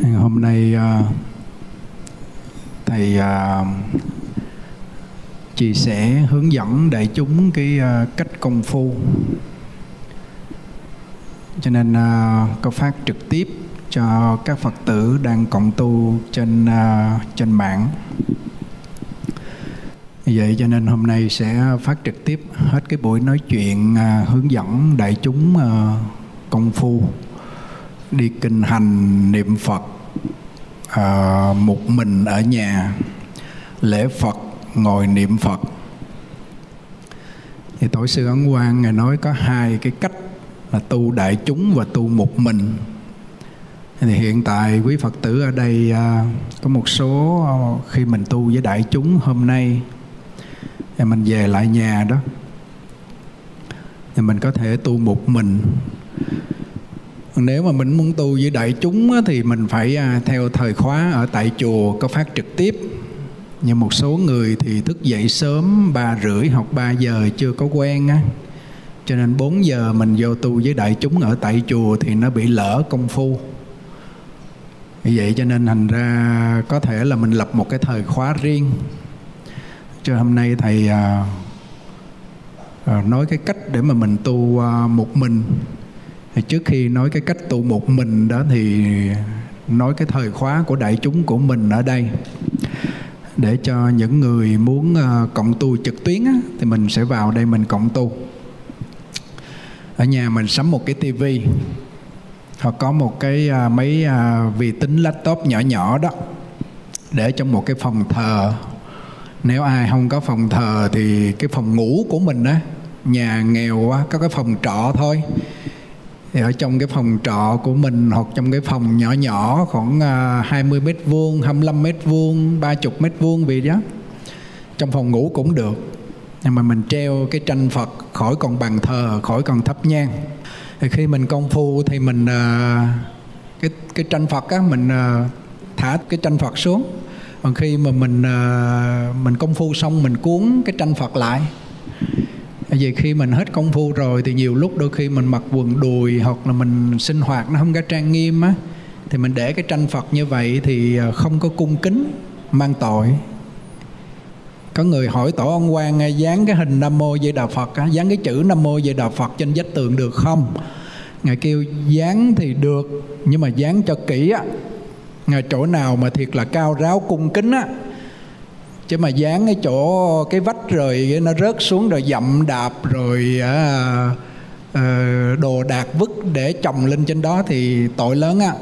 hôm nay ờ, thầy ờ, chia sẻ, hướng dẫn đại chúng cái ờ, cách công phu. Cho nên có phát trực tiếp cho các phật tử đang cộng tu trên trên mạng. Vậy cho nên hôm nay sẽ phát trực tiếp hết cái buổi nói chuyện hướng dẫn đại chúng công phu đi kinh hành niệm phật à, một mình ở nhà lễ phật ngồi niệm phật. Thì tổ sư ấn quang ngài nói có hai cái cách là tu đại chúng và tu một mình. Thì hiện tại quý phật tử ở đây à, có một số à, khi mình tu với đại chúng hôm nay thì mình về lại nhà đó. Thì mình có thể tu một mình nếu mà mình muốn tu với đại chúng thì mình phải à, theo thời khóa ở tại chùa có phát trực tiếp. Nhưng một số người thì thức dậy sớm ba rưỡi hoặc 3 giờ chưa có quen á. Cho nên 4 giờ mình vô tu với đại chúng ở tại chùa thì nó bị lỡ công phu. Vì vậy cho nên thành ra có thể là mình lập một cái thời khóa riêng. Cho hôm nay thầy à, à, nói cái cách để mà mình tu à, một mình thì trước khi nói cái cách tu một mình đó thì nói cái thời khóa của đại chúng của mình ở đây. Để cho những người muốn ờ, cộng tu trực tuyến á, thì mình sẽ vào đây mình cộng tu. Ở nhà mình sắm một cái tivi. Hoặc có một cái ờ, mấy máy vi tính laptop nhỏ nhỏ đó để trong một cái phòng thờ. Nếu ai không có phòng thờ thì cái phòng ngủ của mình á nhà nghèo quá có cái phòng trọ thôi thì ở trong cái phòng trọ của mình hoặc trong cái phòng nhỏ nhỏ khoảng à, 20 mét vuông, 25 mét vuông, 30 mét vuông vì đó. Trong phòng ngủ cũng được. Nhưng mà mình treo cái tranh Phật khỏi còn bàn thờ khỏi còn thắp nhang. Thì khi mình công phu thì mình à, cái cái tranh Phật á mình à, thả cái tranh Phật xuống. Còn khi mà mình mình công phu xong mình cuốn cái tranh Phật lại vì khi mình hết công phu rồi thì nhiều lúc đôi khi mình mặc quần đùi hoặc là mình sinh hoạt nó không có trang nghiêm á thì mình để cái tranh Phật như vậy thì ờ, không có cung kính mang tội. Có người hỏi tổ ông quan dán cái hình nam mô di đà phật á, dán cái chữ nam mô di đà phật trên vách tường được không? Ngài kêu dán thì được nhưng mà dán cho kỹ á. Ngài chỗ nào mà thiệt là cao ráo cung kính á chứ mà dán cái chỗ cái vách rồi nó rớt xuống rồi dậm đạp rồi à, à, đồ đạc vứt để chồng lên trên đó thì tội lớn á.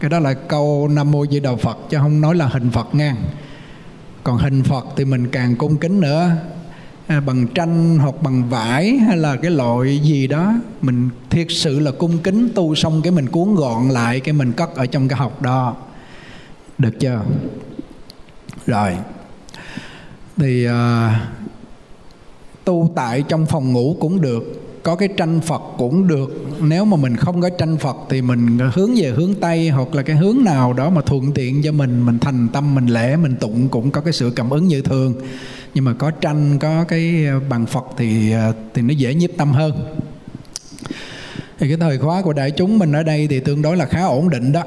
Cái đó là câu nam mô di đà phật chứ không nói là hình phật ngang còn hình phật thì mình càng cung kính nữa. À, bằng tranh hoặc bằng vải hay là cái loại gì đó mình thiệt sự là cung kính tu xong cái mình cuốn gọn lại cái mình cất ở trong cái học đó. Được chưa? Rồi thì uh, tu tại trong phòng ngủ cũng được có cái tranh Phật cũng được. Nếu mà mình không có tranh Phật thì mình hướng về hướng Tây hoặc là cái hướng nào đó mà thuận tiện cho mình mình thành tâm mình lễ mình tụng cũng có cái sự cảm ứng như thường. Nhưng mà có tranh có cái bằng Phật thì à, thì nó dễ nhiếp tâm hơn. Thì cái thời khóa của đại chúng mình ở đây thì tương đối là khá ổn định đó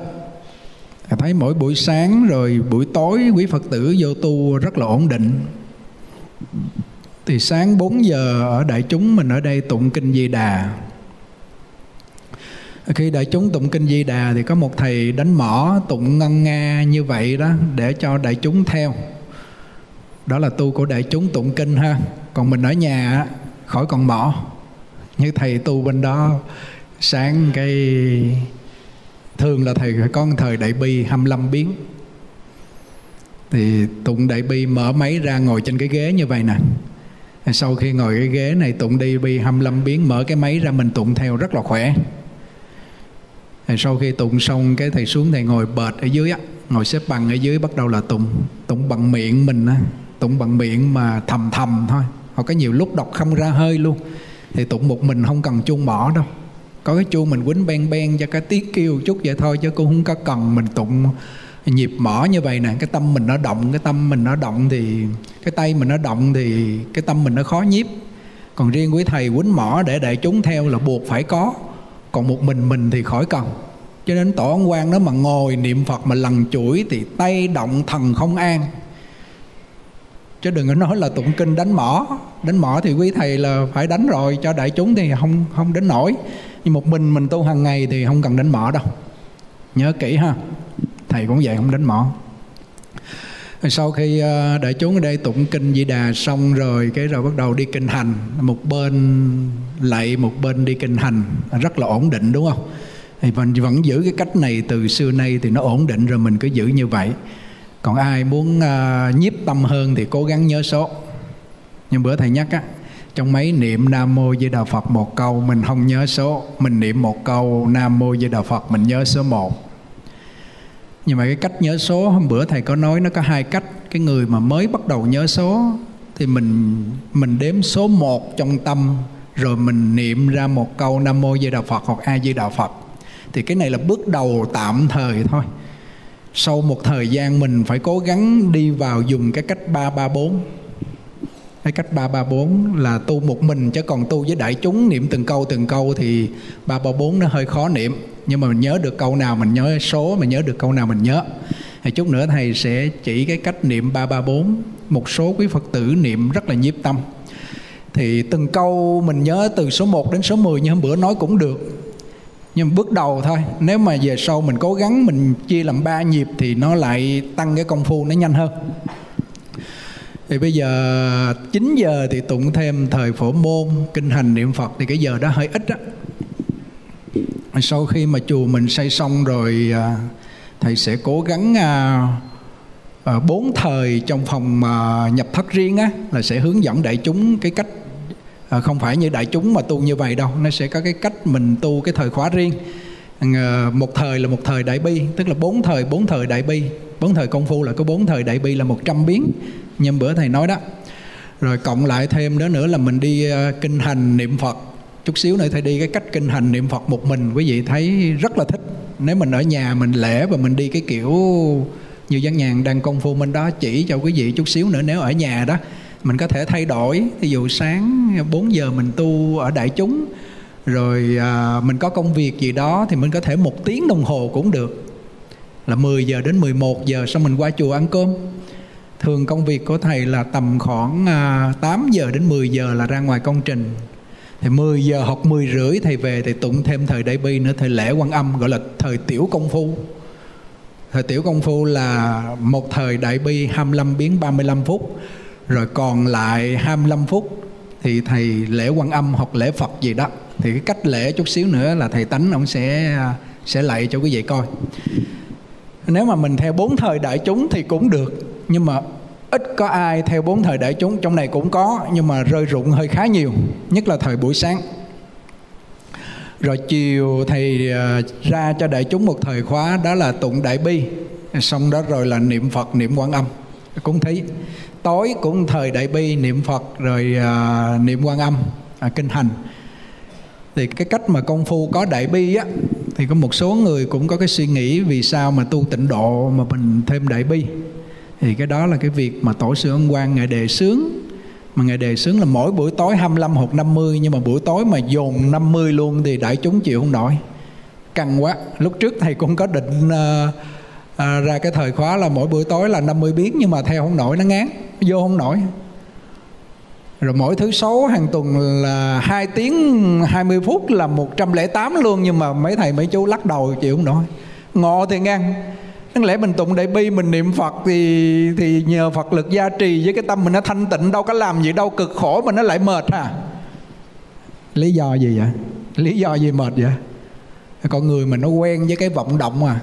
thấy mỗi buổi sáng rồi buổi tối quý phật tử vô tu rất là ổn định. Thì sáng 4 giờ ở đại chúng mình ở đây tụng kinh di đà. Khi đại chúng tụng kinh di đà thì có một thầy đánh mỏ tụng ngân nga như vậy đó để cho đại chúng theo. Đó là tu của đại chúng tụng kinh ha. Còn mình ở nhà khỏi còn mỏ. Như thầy tu bên đó, sáng cái thường là thầy phải có thời đại bi 25 biến. Thì tụng đại bi mở máy ra ngồi trên cái ghế như vậy nè. Sau khi ngồi cái ghế này, tụng đi bi 25 biến mở cái máy ra mình tụng theo rất là khỏe. Thì sau khi tụng xong, cái thầy xuống thầy ngồi bệt ở dưới á. Ngồi xếp bằng ở dưới bắt đầu là tụng tụng bằng miệng mình á. Tụng bằng miệng mà thầm thầm thôi. Hoặc có nhiều lúc đọc không ra hơi luôn. Thì tụng một mình không cần chuông mỏ đâu có cái chuông mình quýnh ben ben cho cái tiếng kêu chút vậy thôi, chứ cũng không có cần mình tụng nhịp mỏ như vậy nè. Cái tâm mình nó động, cái tâm mình nó động thì, cái tay mình nó động thì cái tâm mình nó khó nhiếp còn riêng quý thầy quýnh mỏ để đại chúng theo là buộc phải có. Còn một mình mình thì khỏi cần. Cho nên tổ ông quan đó mà ngồi niệm phật mà lần chuỗi thì tay động thần không an. Chứ đừng có nói là tụng kinh đánh mỏ. Đánh mỏ thì quý thầy là phải đánh rồi, cho đại chúng thì không không đến nổi nhưng một mình mình tu hàng ngày thì không cần đánh mỏ đâu. Nhớ kỹ ha. Thầy cũng vậy không đánh mỏ. Sau khi ờ, đại chúng ở đây tụng kinh di đà xong rồi cái rồi bắt đầu đi kinh hành. Một bên lạy một bên đi kinh hành. Rất là ổn định đúng không? Thì mình vẫn giữ cái cách này từ xưa nay thì nó ổn định rồi mình cứ giữ như vậy. Còn ai muốn uh, nhiếp tâm hơn thì cố gắng nhớ số. Nhưng bữa thầy nhắc á trong mấy niệm nam mô di đà phật một câu, mình không nhớ số. Mình niệm một câu, nam mô di đà phật, mình nhớ số một. Nhưng mà cái cách nhớ số, hôm bữa thầy có nói nó có hai cách. Cái người mà mới bắt đầu nhớ số, thì mình mình đếm số một trong tâm, rồi mình niệm ra một câu nam mô di đà phật hoặc a di đà phật. Thì cái này là bước đầu tạm thời thôi. Sau một thời gian mình phải cố gắng đi vào dùng cái cách 334 cái cách 334 là tu một mình chứ còn tu với đại chúng niệm từng câu từng câu thì 334 nó hơi khó niệm. Nhưng mà mình nhớ được câu nào mình nhớ số, mình nhớ được câu nào mình nhớ. Thì chút nữa thầy sẽ chỉ cái cách niệm 334 một số quý Phật tử niệm rất là nhiếp tâm. Thì từng câu mình nhớ từ số 1 đến số 10 như hôm bữa nói cũng được. Nhưng bước đầu thôi, nếu mà về sau mình cố gắng mình chia làm ba nhịp thì nó lại tăng cái công phu nó nhanh hơn thì bây giờ 9 giờ thì tụng thêm thời phổ môn, kinh hành niệm phật thì cái giờ đó hơi ít á. Sau khi mà chùa mình xây xong rồi à, thầy sẽ cố gắng à, à, bốn thời trong phòng nhập thất riêng á, là sẽ hướng dẫn đại chúng cái cách không phải như đại chúng mà tu như vậy đâu, nó sẽ có cái cách mình tu cái thời khóa riêng. Ờ, một thời là một thời đại bi, tức là bốn thời bốn thời đại bi. Bốn thời công phu là có bốn thời đại bi là một trăm biến nhưng bữa thầy nói đó. Rồi cộng lại thêm đó nữa là mình đi ờ, kinh hành niệm phật. Chút xíu nữa thầy đi cái cách kinh hành niệm phật một mình quý vị thấy rất là thích. Nếu mình ở nhà mình lễ và mình đi cái kiểu như dân nhàn đang công phu mình đó chỉ cho quý vị chút xíu nữa nếu ở nhà đó mình có thể thay đổi. Ví dụ sáng 4 giờ mình tu ở đại chúng rồi à, mình có công việc gì đó thì mình có thể một tiếng đồng hồ cũng được. Là 10 giờ đến 11 giờ xong mình qua chùa ăn cơm thường công việc của thầy là tầm khoảng à, 8 giờ đến 10 giờ là ra ngoài công trình. Thì 10 giờ học 10 rưỡi thầy về thì tụng thêm thời đại bi nữa, thời lễ quan âm, gọi là thời tiểu công phu. Thời tiểu công phu là một thời đại bi 25 biến 35 phút, rồi còn lại 25 phút thì thầy lễ quan âm hoặc lễ Phật gì đó. Thì cái cách lễ chút xíu nữa là thầy tánh ông sẽ à, sẽ lạy cho quý vị coi. Nếu mà mình theo bốn thời đại chúng thì cũng được nhưng mà ít có ai theo bốn thời đại chúng trong này cũng có nhưng mà rơi rụng hơi khá nhiều nhất là thời buổi sáng. Rồi chiều thầy à, ra cho đại chúng một thời khóa đó là tụng đại bi. Xong đó rồi là niệm phật niệm quan âm. Cũng thấy tối cũng thời đại bi niệm phật rồi à, niệm quan âm à, kinh hành. Thì cái cách mà công phu có đại bi á thì có một số người cũng có cái suy nghĩ vì sao mà tu tịnh độ mà mình thêm đại bi thì cái đó là cái việc mà tổ sư ân quang ngài đề sướng, mà ngài đề sướng là mỗi buổi tối 25 hoặc 50 nhưng mà buổi tối mà dồn 50 luôn thì đại chúng chịu không nổi. Căng quá. Lúc trước thầy cũng có định uh, à, ra cái thời khóa là mỗi buổi tối là 50 biến nhưng mà theo không nổi nó ngán vô không nổi. Rồi mỗi thứ sáu hàng tuần là 2 tiếng 20 phút là 108 luôn nhưng mà mấy thầy mấy chú lắc đầu chịu không nổi. Ngọ thì ngang. Đáng lẽ mình tụng đại bi, mình niệm Phật thì thì nhờ Phật lực gia trì với cái tâm mình nó thanh tịnh, đâu có làm gì, đâu cực khổ mà nó lại mệt ha. Lý do gì vậy? Lý do gì mệt vậy? Con người mình nó quen với cái vọng động à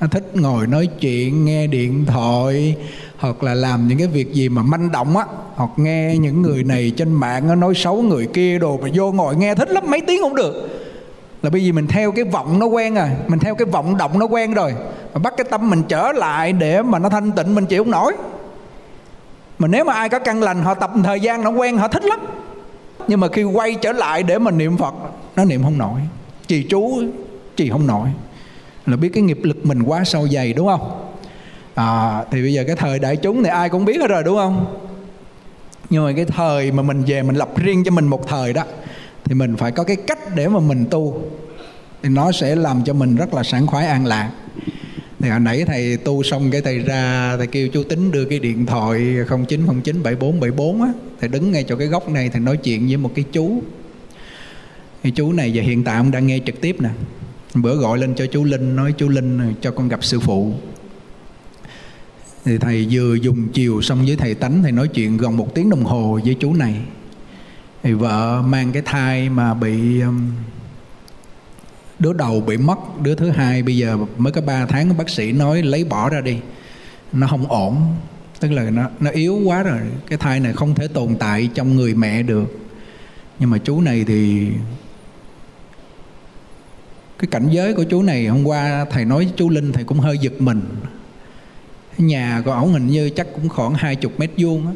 nó thích ngồi nói chuyện, nghe điện thoại, hoặc là làm những cái việc gì mà manh động á hoặc nghe những người này trên mạng, nó nói xấu người kia đồ mà vô ngồi nghe thích lắm, mấy tiếng không được là bởi vì mình theo cái vọng nó quen rồi, mình theo cái vọng động nó quen rồi. Mà bắt cái tâm mình trở lại để mà nó thanh tịnh mình chịu không nổi. Mà nếu mà ai có căn lành họ tập thời gian nó quen họ thích lắm. Nhưng mà khi quay trở lại để mà niệm phật nó niệm không nổi. Trì chú trì không nổi. Là biết cái nghiệp lực mình quá sâu dày đúng không? À, thì bây giờ cái thời đại chúng thì ai cũng biết hết rồi đúng không? Nhưng mà cái thời mà mình về mình lập riêng cho mình một thời đó thì mình phải có cái cách để mà mình tu. Thì nó sẽ làm cho mình rất là sảng khoái, an lạc. Thì hồi nãy thầy tu xong cái thầy ra, thầy kêu chú tính đưa cái điện thoại 0909 7474 á. Thầy đứng ngay chỗ cái góc này, thầy nói chuyện với một cái chú. Thì chú này giờ hiện tại ông đang nghe trực tiếp nè. Bữa gọi lên cho chú linh, nói chú linh cho con gặp sư phụ. Thì thầy vừa dùng chiều xong với thầy tánh, thầy nói chuyện gần một tiếng đồng hồ với chú này thì vợ mang cái thai mà bị um, đứa đầu bị mất, đứa thứ hai bây giờ mới có 3 tháng, bác sĩ nói lấy bỏ ra đi. Nó không ổn, tức là nó nó yếu quá rồi. Cái thai này không thể tồn tại trong người mẹ được. Nhưng mà chú này thì, cái cảnh giới của chú này, hôm qua thầy nói chú linh thầy cũng hơi giật mình. Nhà của ổng hình như chắc cũng khoảng hai chục mét vuông á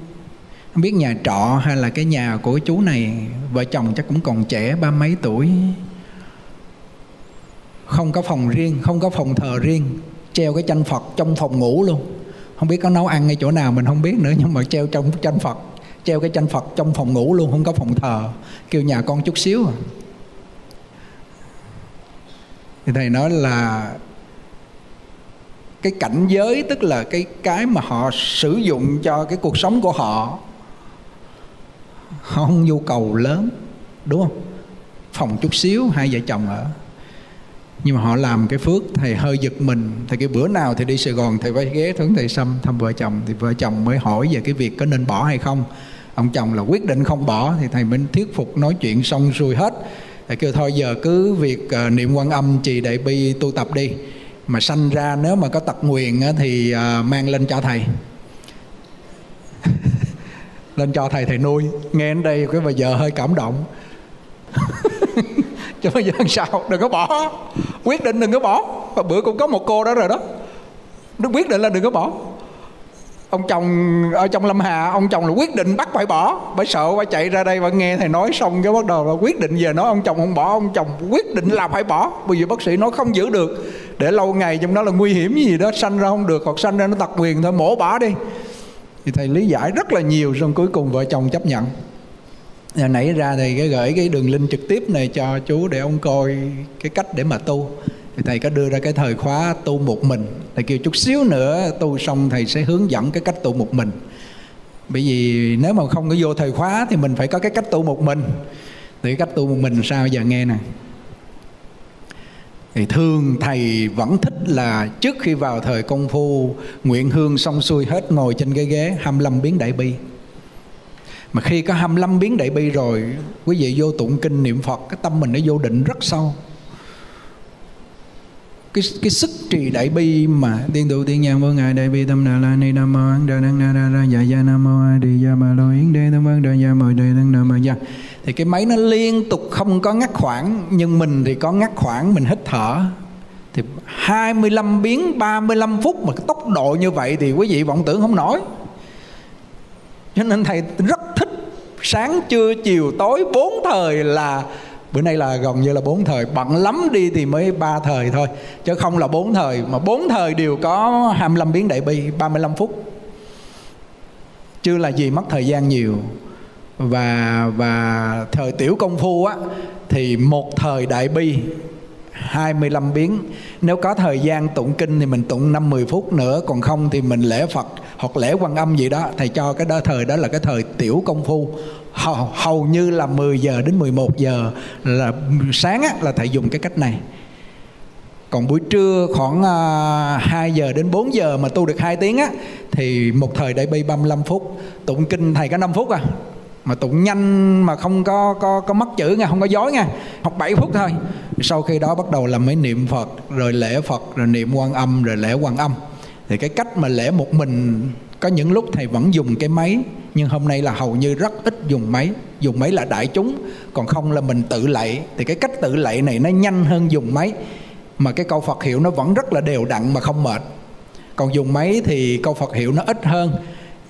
không biết nhà trọ hay là cái nhà của chú này, vợ chồng chắc cũng còn trẻ, ba mấy tuổi. Không có phòng riêng, không có phòng thờ riêng, treo cái tranh phật trong phòng ngủ luôn. Không biết có nấu ăn ngay chỗ nào, mình không biết nữa, nhưng mà treo trong tranh phật, treo cái tranh phật trong phòng ngủ luôn, không có phòng thờ. Kêu nhà con chút xíu à. Thì thầy nói là cái cảnh giới, tức là cái cái mà họ sử dụng cho cái cuộc sống của họ không nhu cầu lớn đúng không? Phòng chút xíu hai vợ chồng ở. Nhưng mà họ làm cái phước thầy hơi giật mình. Thầy cái bữa nào thì đi sài gòn thầy phải ghé thướng thầy xăm thăm vợ chồng. Thì vợ chồng mới hỏi về cái việc có nên bỏ hay không. Ông chồng là quyết định không bỏ thì thầy mới thuyết phục nói chuyện xong xuôi hết. Thầy kêu thôi giờ cứ việc uh, niệm quan âm trì đại bi tu tập đi. Mà sanh ra nếu mà có tật nguyền thì uh, mang lên cho thầy lên cho thầy thầy nuôi. Nghe đến đây, cái bây giờ hơi cảm động. Cho bây giờ sao? Đừng có bỏ. Quyết định đừng có bỏ. Và bữa cũng có một cô đó rồi đó. Nó quyết định là đừng có bỏ. Ông chồng, ở trong lâm hà, ông chồng là quyết định bắt phải bỏ. Bởi sợ phải chạy ra đây và nghe thầy nói xong cái bắt đầu là quyết định về nói ông chồng không bỏ, ông chồng quyết định là phải bỏ. Bởi vì bác sĩ nói không giữ được. Để lâu ngày trong đó là nguy hiểm gì đó, sanh ra không được, hoặc sanh ra nó tật quyền thôi, mổ bỏ đi thì thầy lý giải rất là nhiều, xong cuối cùng vợ chồng chấp nhận. Giờ nãy ra thì cái gửi cái đường link trực tiếp này cho chú để ông coi cái cách để mà tu. Thì thầy có đưa ra cái thời khóa tu một mình. Thầy kêu chút xíu nữa tu xong thầy sẽ hướng dẫn cái cách tu một mình. Bởi vì nếu mà không có vô thời khóa thì mình phải có cái cách tu một mình. Thì cách tu một mình sao giờ nghe nè thì thường thầy vẫn thích là trước khi vào thời công phu, nguyện hương xong xuôi hết ngồi trên cái ghế 25 biến đại bi. Mà khi có 25 biến đại bi rồi, quý vị vô tụng kinh niệm phật, cái tâm mình nó vô định rất sâu. Cái cái sức trì đại bi mà tiên tụ tiên nhang vô ngài đại bi tâm đà la ni nam mô an đà năng đà ra dạ dạ nam mô a di đà ma lo yến đế tâm an đà dạ mời đề năng đà ma dạ thì cái máy nó liên tục không có ngắt khoảng, nhưng mình thì có ngắt khoảng, mình hít thở. Thì 25 biến 35 phút mà cái tốc độ như vậy thì quý vị vọng tưởng không nổi. Cho nên thầy rất thích sáng, trưa, chiều, tối, bốn thời là, bữa nay là gần như là bốn thời, bận lắm đi thì mới ba thời thôi. Chứ không là bốn thời, mà bốn thời đều có 25 biến đại bi 35 phút. Chưa là gì mất thời gian nhiều và và thời tiểu công phu á thì một thời đại bi 25 biến. Nếu có thời gian tụng kinh thì mình tụng 5-10 phút nữa Còn không thì mình lễ Phật hoặc lễ quan âm gì đó. Thầy cho cái đó thời đó là cái thời tiểu công phu. Hầu, hầu như là 10 giờ đến 11 giờ là sáng á, là thầy dùng cái cách này. Còn buổi trưa khoảng uh, à, 2 giờ đến 4 giờ mà tu được 2 tiếng á thì một thời đại bi 35 phút. Tụng kinh thầy có 5 phút à mà tụng nhanh mà không có có có mất chữ nha không có dối nha học 7 phút thôi. Sau khi đó bắt đầu là mới niệm phật, rồi lễ phật, rồi niệm quan âm, rồi lễ quan âm. Thì cái cách mà lễ một mình, có những lúc thầy vẫn dùng cái máy, nhưng hôm nay là hầu như rất ít dùng máy. Dùng máy là đại chúng, còn không là mình tự lạy. Thì cái cách tự lạy này nó nhanh hơn dùng máy. Mà cái câu phật hiệu nó vẫn rất là đều đặn mà không mệt. Còn dùng máy thì câu phật hiệu nó ít hơn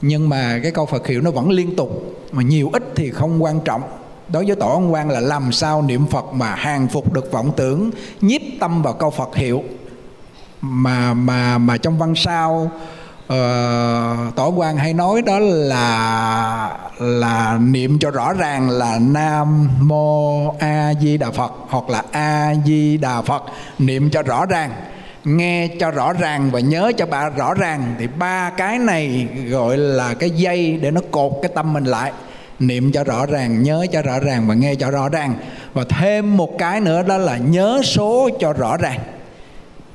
nhưng mà cái câu phật hiệu nó vẫn liên tục mà nhiều ít thì không quan trọng. Đối với tổ ông quan là làm sao niệm phật mà hàng phục được vọng tưởng nhiếp tâm vào câu phật hiệu. Mà mà mà trong văn sao uh, ờ, tổ quan hay nói đó là là niệm cho rõ ràng là nam mô a di đà phật hoặc là a di đà phật niệm cho rõ ràng nghe cho rõ ràng và nhớ cho bà rõ ràng thì ba cái này gọi là cái dây để nó cột cái tâm mình lại. Niệm cho rõ ràng, nhớ cho rõ ràng và nghe cho rõ ràng. Và thêm một cái nữa đó là nhớ số cho rõ ràng.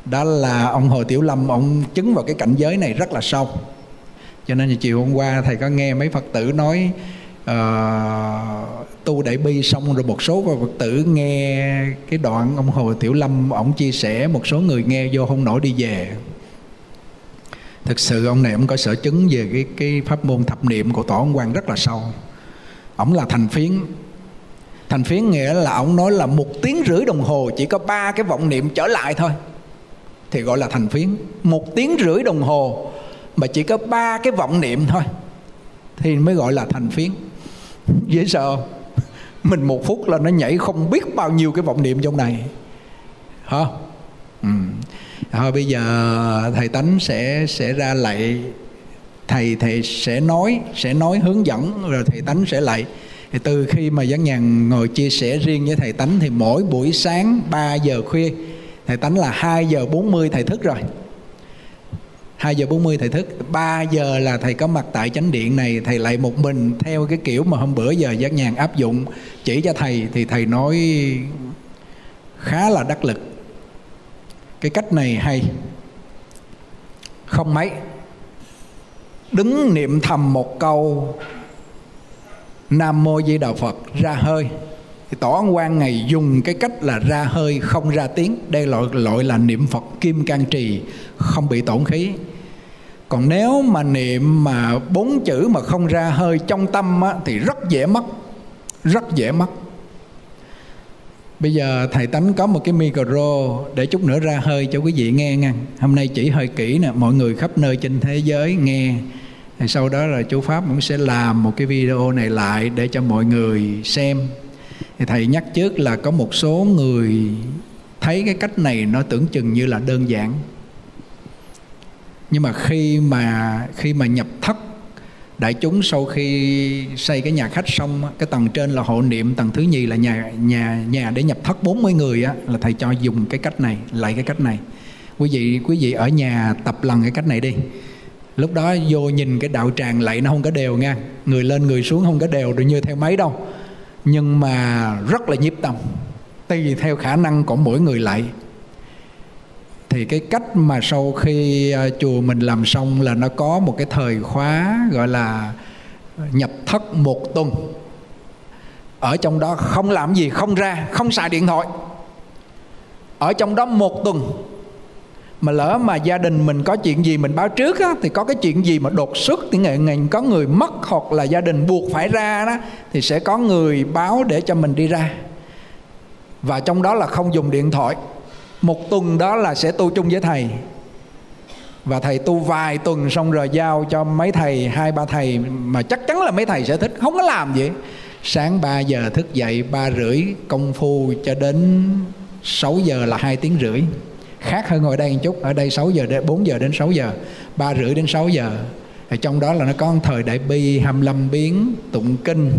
Đó là ông Hồ Tiểu Lâm, ông chứng vào cái cảnh giới này rất là sâu. Cho nên chiều hôm qua thầy có nghe mấy Phật tử nói uh, tu đại bi xong rồi một số Phật tử nghe cái đoạn ông Hồ Tiểu Lâm ông chia sẻ một số người nghe vô không nổi đi về. Thực sự ông này ông có sở chứng về cái cái pháp môn thập niệm của tổ ông quan rất là sâu. Ông là thành phiến. Thành phiến nghĩa là ông nói là một tiếng rưỡi đồng hồ chỉ có ba cái vọng niệm trở lại thôi. Thì gọi là thành phiến. Một tiếng rưỡi đồng hồ mà chỉ có ba cái vọng niệm thôi. Thì mới gọi là thành phiến dễ sợ. Mình một phút là nó nhảy không biết bao nhiêu cái vọng niệm trong này. Hả? Ừ. thôi, bây giờ thầy tánh sẽ sẽ ra lại thầy thầy sẽ nói sẽ nói hướng dẫn, rồi thầy tánh sẽ lại thì từ khi mà giác nhàn ngồi chia sẻ riêng với thầy tánh thì mỗi buổi sáng 3 giờ khuya, thầy tánh là 2 giờ 40 thầy thức rồi. 2 giờ 40 thầy thức. 3 giờ là thầy có mặt tại chánh điện này, Thầy lại một mình theo cái kiểu mà hôm bữa giờ giác nhàn áp dụng. Chỉ cho thầy thì thầy nói khá là đắc lực. Cái cách này hay. Không mấy. Đứng niệm thầm một câu, Nam Mô Di Đà Phật ra hơi thì tỏ quan ngày dùng cái cách là ra hơi không ra tiếng. Đây loại loại là niệm phật kim can trì không bị tổn khí. Còn nếu mà niệm mà bốn chữ mà không ra hơi trong tâm á, thì rất dễ mất rất dễ mất. Bây giờ thầy tánh có một cái micro để chút nữa ra hơi cho quý vị nghe nha. Hôm nay chỉ hơi kỹ nè mọi người khắp nơi trên thế giới nghe. Thì sau đó là chú pháp cũng sẽ làm một cái video này lại để cho mọi người xem thì thầy nhắc trước là có một số người thấy cái cách này nó tưởng chừng như là đơn giản. Nhưng mà khi mà khi mà nhập thất, đại chúng sau khi xây cái nhà khách xong cái tầng trên là hộ niệm, tầng thứ nhì là nhà nhà nhà để nhập thất 40 người á, là thầy cho dùng cái cách này, lại cái cách này. Quý vị quý vị ở nhà tập lần cái cách này đi. Lúc đó vô nhìn cái đạo tràng lại nó không có đều nha. Người lên người xuống không có đều được như theo máy đâu nhưng mà rất là nhiếp tâm. Tùy theo khả năng của mỗi người lại. Thì cái cách mà sau khi ờ, chùa mình làm xong là nó có một cái thời khóa gọi là nhập thất một tuần. Ở trong đó không làm gì, không ra, không xài điện thoại. Ở trong đó một tuần mà lỡ mà gia đình mình có chuyện gì mình báo trước á, thì có cái chuyện gì mà đột xuất thì ngày ngày có người mất hoặc là gia đình buộc phải ra đó thì sẽ có người báo để cho mình đi ra. Và trong đó là không dùng điện thoại. Một tuần đó là sẽ tu chung với thầy. Và thầy tu vài tuần xong rồi giao cho mấy thầy hai ba thầy mà chắc chắn là mấy thầy sẽ thích không có làm gì. Sáng 3 giờ thức dậy ba rưỡi công phu cho đến 6 giờ là hai tiếng rưỡi khác hơn ngồi đây một chút. Ở đây 6 giờ đến 4 giờ đến 6 giờ ba rưỡi đến 6 giờ. Thì trong đó là nó có thời đại bi 25 biến tụng kinh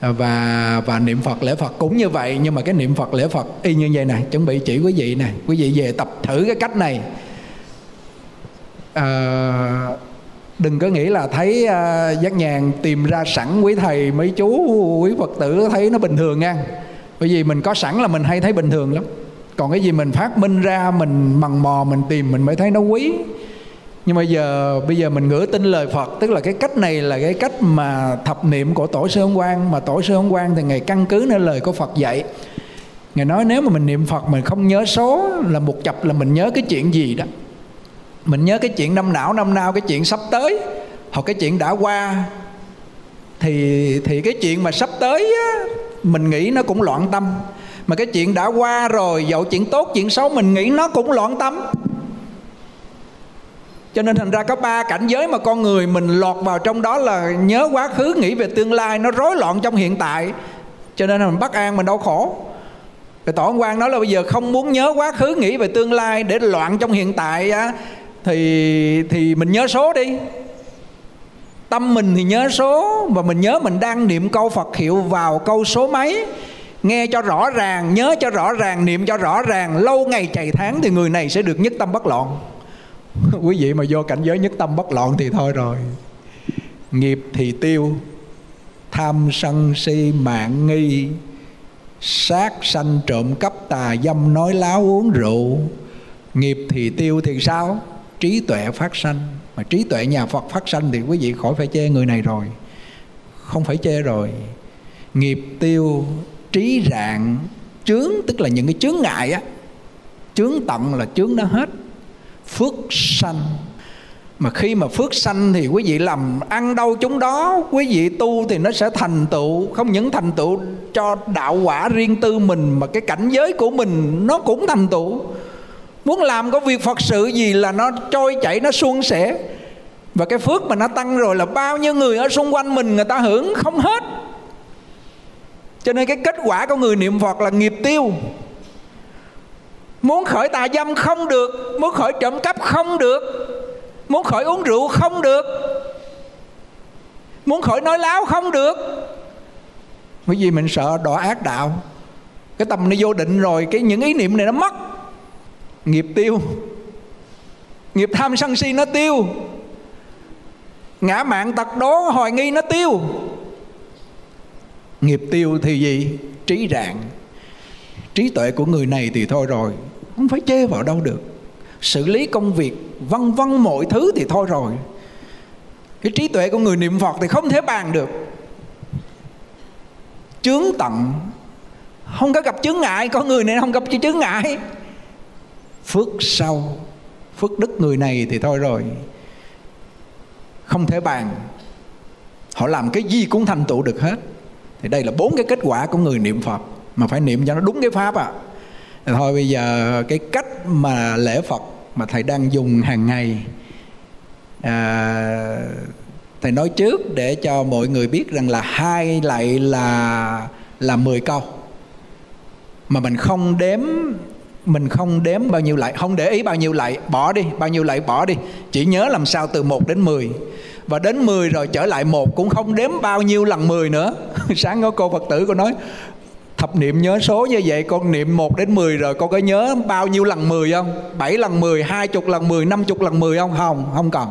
và và niệm Phật lễ Phật cũng như vậy. Nhưng mà cái niệm Phật lễ Phật y như vậy này chuẩn bị chỉ quý vị này quý vị về tập thử cái cách này. À, đừng có nghĩ là thấy uh, giác nhàn tìm ra sẵn quý thầy mấy chú quý Phật tử thấy nó bình thường nha. Bởi vì mình có sẵn là mình hay thấy bình thường lắm còn cái gì mình phát minh ra mình mằn mò mình tìm mình mới thấy nó quý. Nhưng mà giờ bây giờ mình ngửa tin lời Phật tức là cái cách này là cái cách mà thập niệm của tổ sư ông quan mà tổ sư ông quan thì ngày căn cứ nơi lời của Phật dạy. Ngài nói nếu mà mình niệm Phật mình không nhớ số là một chập là mình nhớ cái chuyện gì đó. Mình nhớ cái chuyện năm não năm nào cái chuyện sắp tới. Hoặc cái chuyện đã qua. Thì thì cái chuyện mà sắp tới á, mình nghĩ nó cũng loạn tâm mà cái chuyện đã qua rồi, dẫu chuyện tốt, chuyện xấu, mình nghĩ nó cũng loạn tâm cho nên thành ra có ba cảnh giới mà con người mình lọt vào trong đó là nhớ quá khứ, nghĩ về tương lai, nó rối loạn trong hiện tại. Cho nên là mình bất an, mình đau khổ. Rồi tỏ quan nói là bây giờ không muốn nhớ quá khứ, nghĩ về tương lai để loạn trong hiện tại á, thì thì mình nhớ số đi. Tâm mình thì nhớ số, và mình nhớ mình đang niệm câu phật hiệu vào câu số mấy nghe cho rõ ràng, nhớ cho rõ ràng, niệm cho rõ ràng. Lâu ngày chạy tháng thì người này sẽ được nhất tâm bất loạn. Quý vị mà vô cảnh giới nhất tâm bất loạn thì thôi rồi. Nghiệp thì tiêu, tham sân si mạng nghi. Sát sanh trộm cắp tà dâm nói láo uống rượu. Nghiệp thì tiêu thì sao? Trí tuệ phát sanh. Mà trí tuệ nhà phật phát sanh thì quý vị khỏi phải chê người này rồi. Không phải chê rồi. Nghiệp tiêu trí rạng chướng, tức là những cái chướng ngại á, chướng tận là chướng nó hết. Phước sanh. Mà khi mà phước sanh thì quý vị làm ăn đâu chúng đó, quý vị tu thì nó sẽ thành tựu. Không những thành tựu cho đạo quả riêng tư mình, mà cái cảnh giới của mình nó cũng thành tựu. Muốn làm có việc phật sự gì là nó trôi chảy, nó suôn sẻ. Và cái phước mà nó tăng rồi là bao nhiêu người ở xung quanh mình, người ta hưởng không hết cho nên cái kết quả của người niệm phật là nghiệp tiêu. Muốn khởi tà dâm không được, muốn khởi trộm cắp không được, muốn khởi uống rượu không được, muốn khởi nói láo không được. Bởi vì mình sợ đọa ác đạo. Cái tâm nó vô định rồi, cái những ý niệm này nó mất. Nghiệp tiêu. Nghiệp tham sân si nó tiêu. Ngã mạng tật đố, hoài nghi nó tiêu nghiệp tiêu thì gì? Trí rạng trí tuệ của người này thì thôi rồi, không phải chê vào đâu được. Xử lý công việc, vân vân mọi thứ thì thôi rồi. Cái trí tuệ của người niệm phật thì không thể bàn được. Chướng tận. Không có gặp chướng ngại, có người này không gặp chướng ngại. Phước sau, phước đức người này thì thôi rồi. Không thể bàn. Họ làm cái gì cũng thành tựu được hết thì đây là bốn cái kết quả của người niệm phật. Mà phải niệm cho nó đúng cái pháp à. Thôi bây giờ cái cách mà lễ phật mà thầy đang dùng hàng ngày à, thầy nói trước để cho mọi người biết rằng là hai lại là là 10 câu. Mà mình không đếm mình không đếm bao nhiêu lại không để ý bao nhiêu lại bỏ đi bao nhiêu lại bỏ đi. Chỉ nhớ làm sao từ 1 đến 10 và đến 10 rồi trở lại một, cũng không đếm bao nhiêu lần 10 nữa. Sáng có cô Phật tử cô nói, thập niệm nhớ số như vậy, con niệm 1 đến 10 rồi con có nhớ bao nhiêu lần 10 không? 7 lần 10 20 lần 10 50 lần 10 không? Không không cần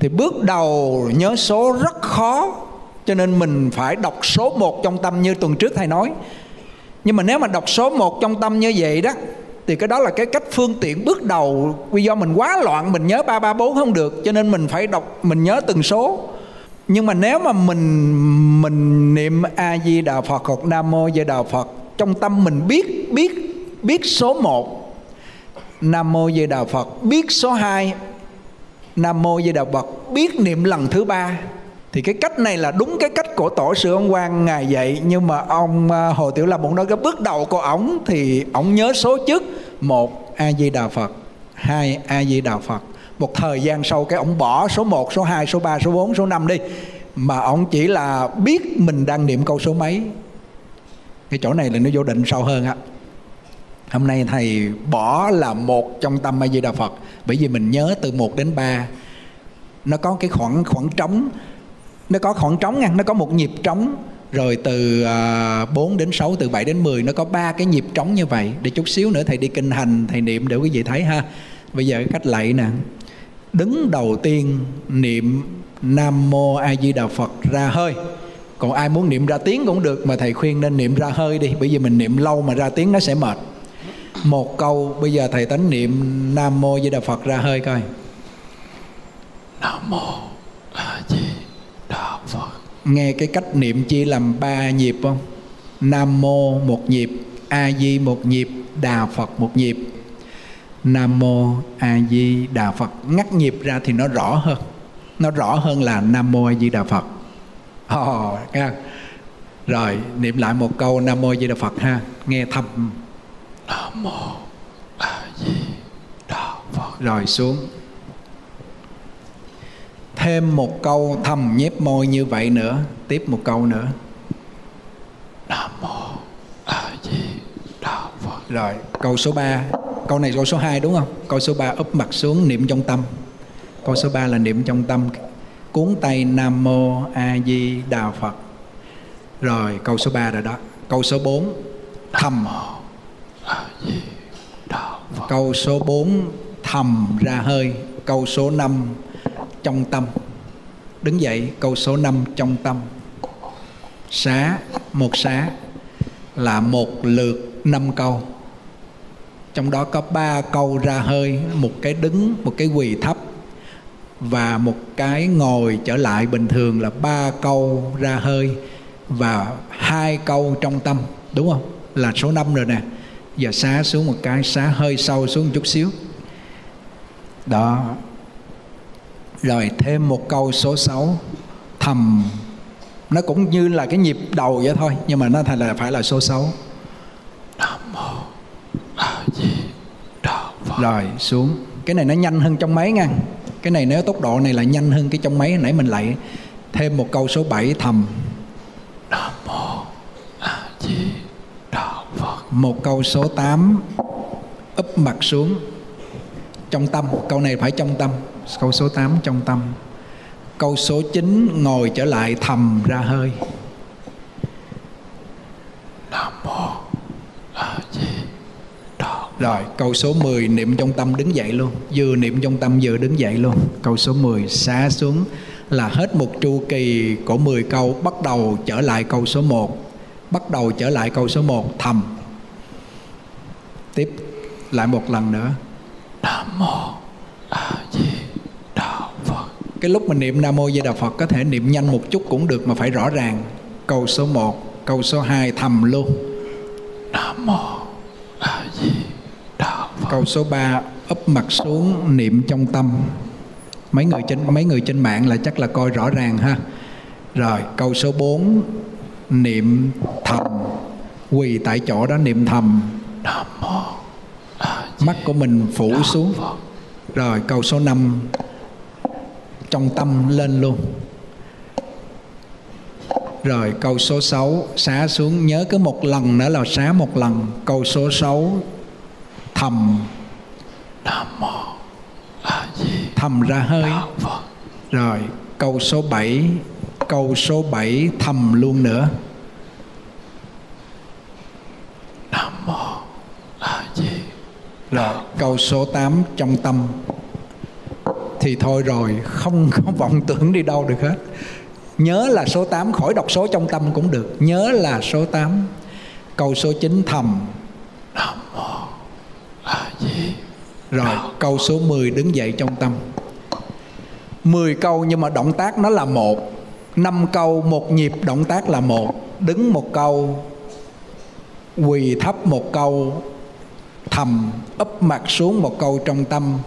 thì bước đầu nhớ số rất khó, cho nên mình phải đọc số 1 trong tâm như tuần trước thầy nói. Nhưng mà nếu mà đọc số 1 trong tâm như vậy đó thì cái đó là cái cách phương tiện bước đầu. Vì do mình quá loạn, mình nhớ ba ba bốn không được, cho nên mình phải đọc, mình nhớ từng số. Nhưng mà nếu mà mình mình niệm a di đà phật hoặc nam mô di đà phật, trong tâm mình biết biết biết số 1 nam mô di đà phật, biết số 2 nam mô di đà phật, biết niệm lần thứ ba thì cái cách này là đúng cái cách của tổ sư ông quan ngài dạy. Nhưng mà ông à, hồ tiểu lâm ông nói cái bước đầu của ổng thì ổng nhớ số trước. Một a di đà phật hai a di đà phật. Một thời gian sau cái ông bỏ số 1, số 2, số 3, số 4, số 5 đi. Mà ông chỉ là biết mình đang niệm câu số mấy. Cái chỗ này là nó vô định sâu hơn á. Hôm nay thầy bỏ là một trong tâm a di đà phật. Bởi vì mình nhớ từ 1 đến 3 nó có cái khoảng khoảng trống nó có khoảng trống nha nó có một nhịp trống. Rồi từ à, uh, 4 đến 6 từ 7 đến 10 nó có ba cái nhịp trống như vậy. Để chút xíu nữa thầy đi kinh hành thầy niệm để quý vị thấy ha. Bây giờ cách lạy nè. Đứng đầu tiên niệm nam mô a di đà phật ra hơi. Còn ai muốn niệm ra tiếng cũng được mà thầy khuyên nên niệm ra hơi đi. Bởi vì mình niệm lâu mà ra tiếng nó sẽ mệt. Một câu bây giờ thầy tánh niệm nam mô di đà phật ra hơi coi. Nam mô a di nghe cái cách niệm chia làm ba nhịp không? Nam mô một nhịp a di một nhịp đà phật một nhịp. Nam mô a di đà phật. Ngắt nhịp ra thì nó rõ hơn. Nó rõ hơn là nam mô a di đà phật. Ồ oh, nghe rồi niệm lại một câu nam mô a di đà phật ha. Nghe thầm. Nam mô a di đà phật. Rồi xuống thêm một câu thầm nhép môi như vậy nữa. Tiếp một câu nữa. Nam mô a di đà phật. Rồi câu số 3 câu này câu số 2 đúng không? Câu số 3 úp mặt xuống niệm trong tâm. Câu số 3 là niệm trong tâm. Cuốn tay nam mô a di đà phật. Rồi câu số 3 rồi đó. Câu số 4 thầm. A di đà phật. Câu số 4 thầm ra hơi. Câu số 5 trong tâm. Đứng dậy, câu số 5 trong tâm. Xá, một xá, là một lượt năm câu. Trong đó có ba câu ra hơi, một cái đứng, một cái quỳ thấp, và một cái ngồi trở lại bình thường là ba câu ra hơi và hai câu trong tâm, đúng không? Là số năm rồi nè. Giờ xá xuống một cái, xá hơi sâu xuống một chút xíu. Đó rồi thêm một câu số 6 thầm. Nó cũng như là cái nhịp đầu vậy thôi, nhưng mà nó thành là phải là số 6 nam mô a di đà phật. Rồi, xuống. Cái này nó nhanh hơn trong máy nha. Cái này nếu tốc độ này là nhanh hơn cái trong máy, nãy mình lại thêm một câu số 7 thầm. Nam mô a di đà phật. Một câu số 8 úp mặt xuống. Trong tâm, câu này phải trong tâm câu số 8 trong tâm. Câu số 9 ngồi trở lại thầm ra hơi. Nam mô a di đà Rồi câu số 10 niệm trong tâm đứng dậy luôn. Vừa niệm trong tâm vừa đứng dậy luôn. Câu số 10 xá xuống là hết một chu kỳ của 10 câu Bắt đầu trở lại câu số 1 Bắt đầu trở lại câu số 1 thầm. Tiếp lại một lần nữa. Nam mô a di đà phật Cái lúc mình niệm Nam Mô Di Đà Phật Có thể niệm nhanh một chút cũng được Mà phải rõ ràng Câu số 1 Câu số 2 thầm luôn nam mô a di đà phật Câu số 3 úp mặt xuống niệm trong tâm. Mấy người trên mấy người trên mạng là chắc là coi rõ ràng ha. Rồi, câu số 4 niệm thầm. Quỳ tại chỗ đó niệm thầm, nam mô mắt của mình phủ xuống. Rồi, câu số 5 trong tâm lên luôn. Rồi câu số 6 xá xuống nhớ cứ một lần nữa là xá một lần. Câu số 6 thầm nam mô a di thầm ra hơi. Rồi câu số 7 Câu số 7 thầm luôn nữa nam mô a di Rồi câu số 8 trong tâm Thì thôi rồi Không có vọng tưởng đi đâu được hết. Nhớ là số 8 khỏi đọc số trong tâm cũng được. Nhớ là số 8 Câu số 9 thầm. Nam mô a di Rồi câu số 10 đứng dậy trong tâm. 10 câu nhưng mà động tác nó là một. Năm câu một nhịp động tác là một. Đứng một câu Quỳ thấp một câu Thầm ấp mặt xuống một câu trong tâm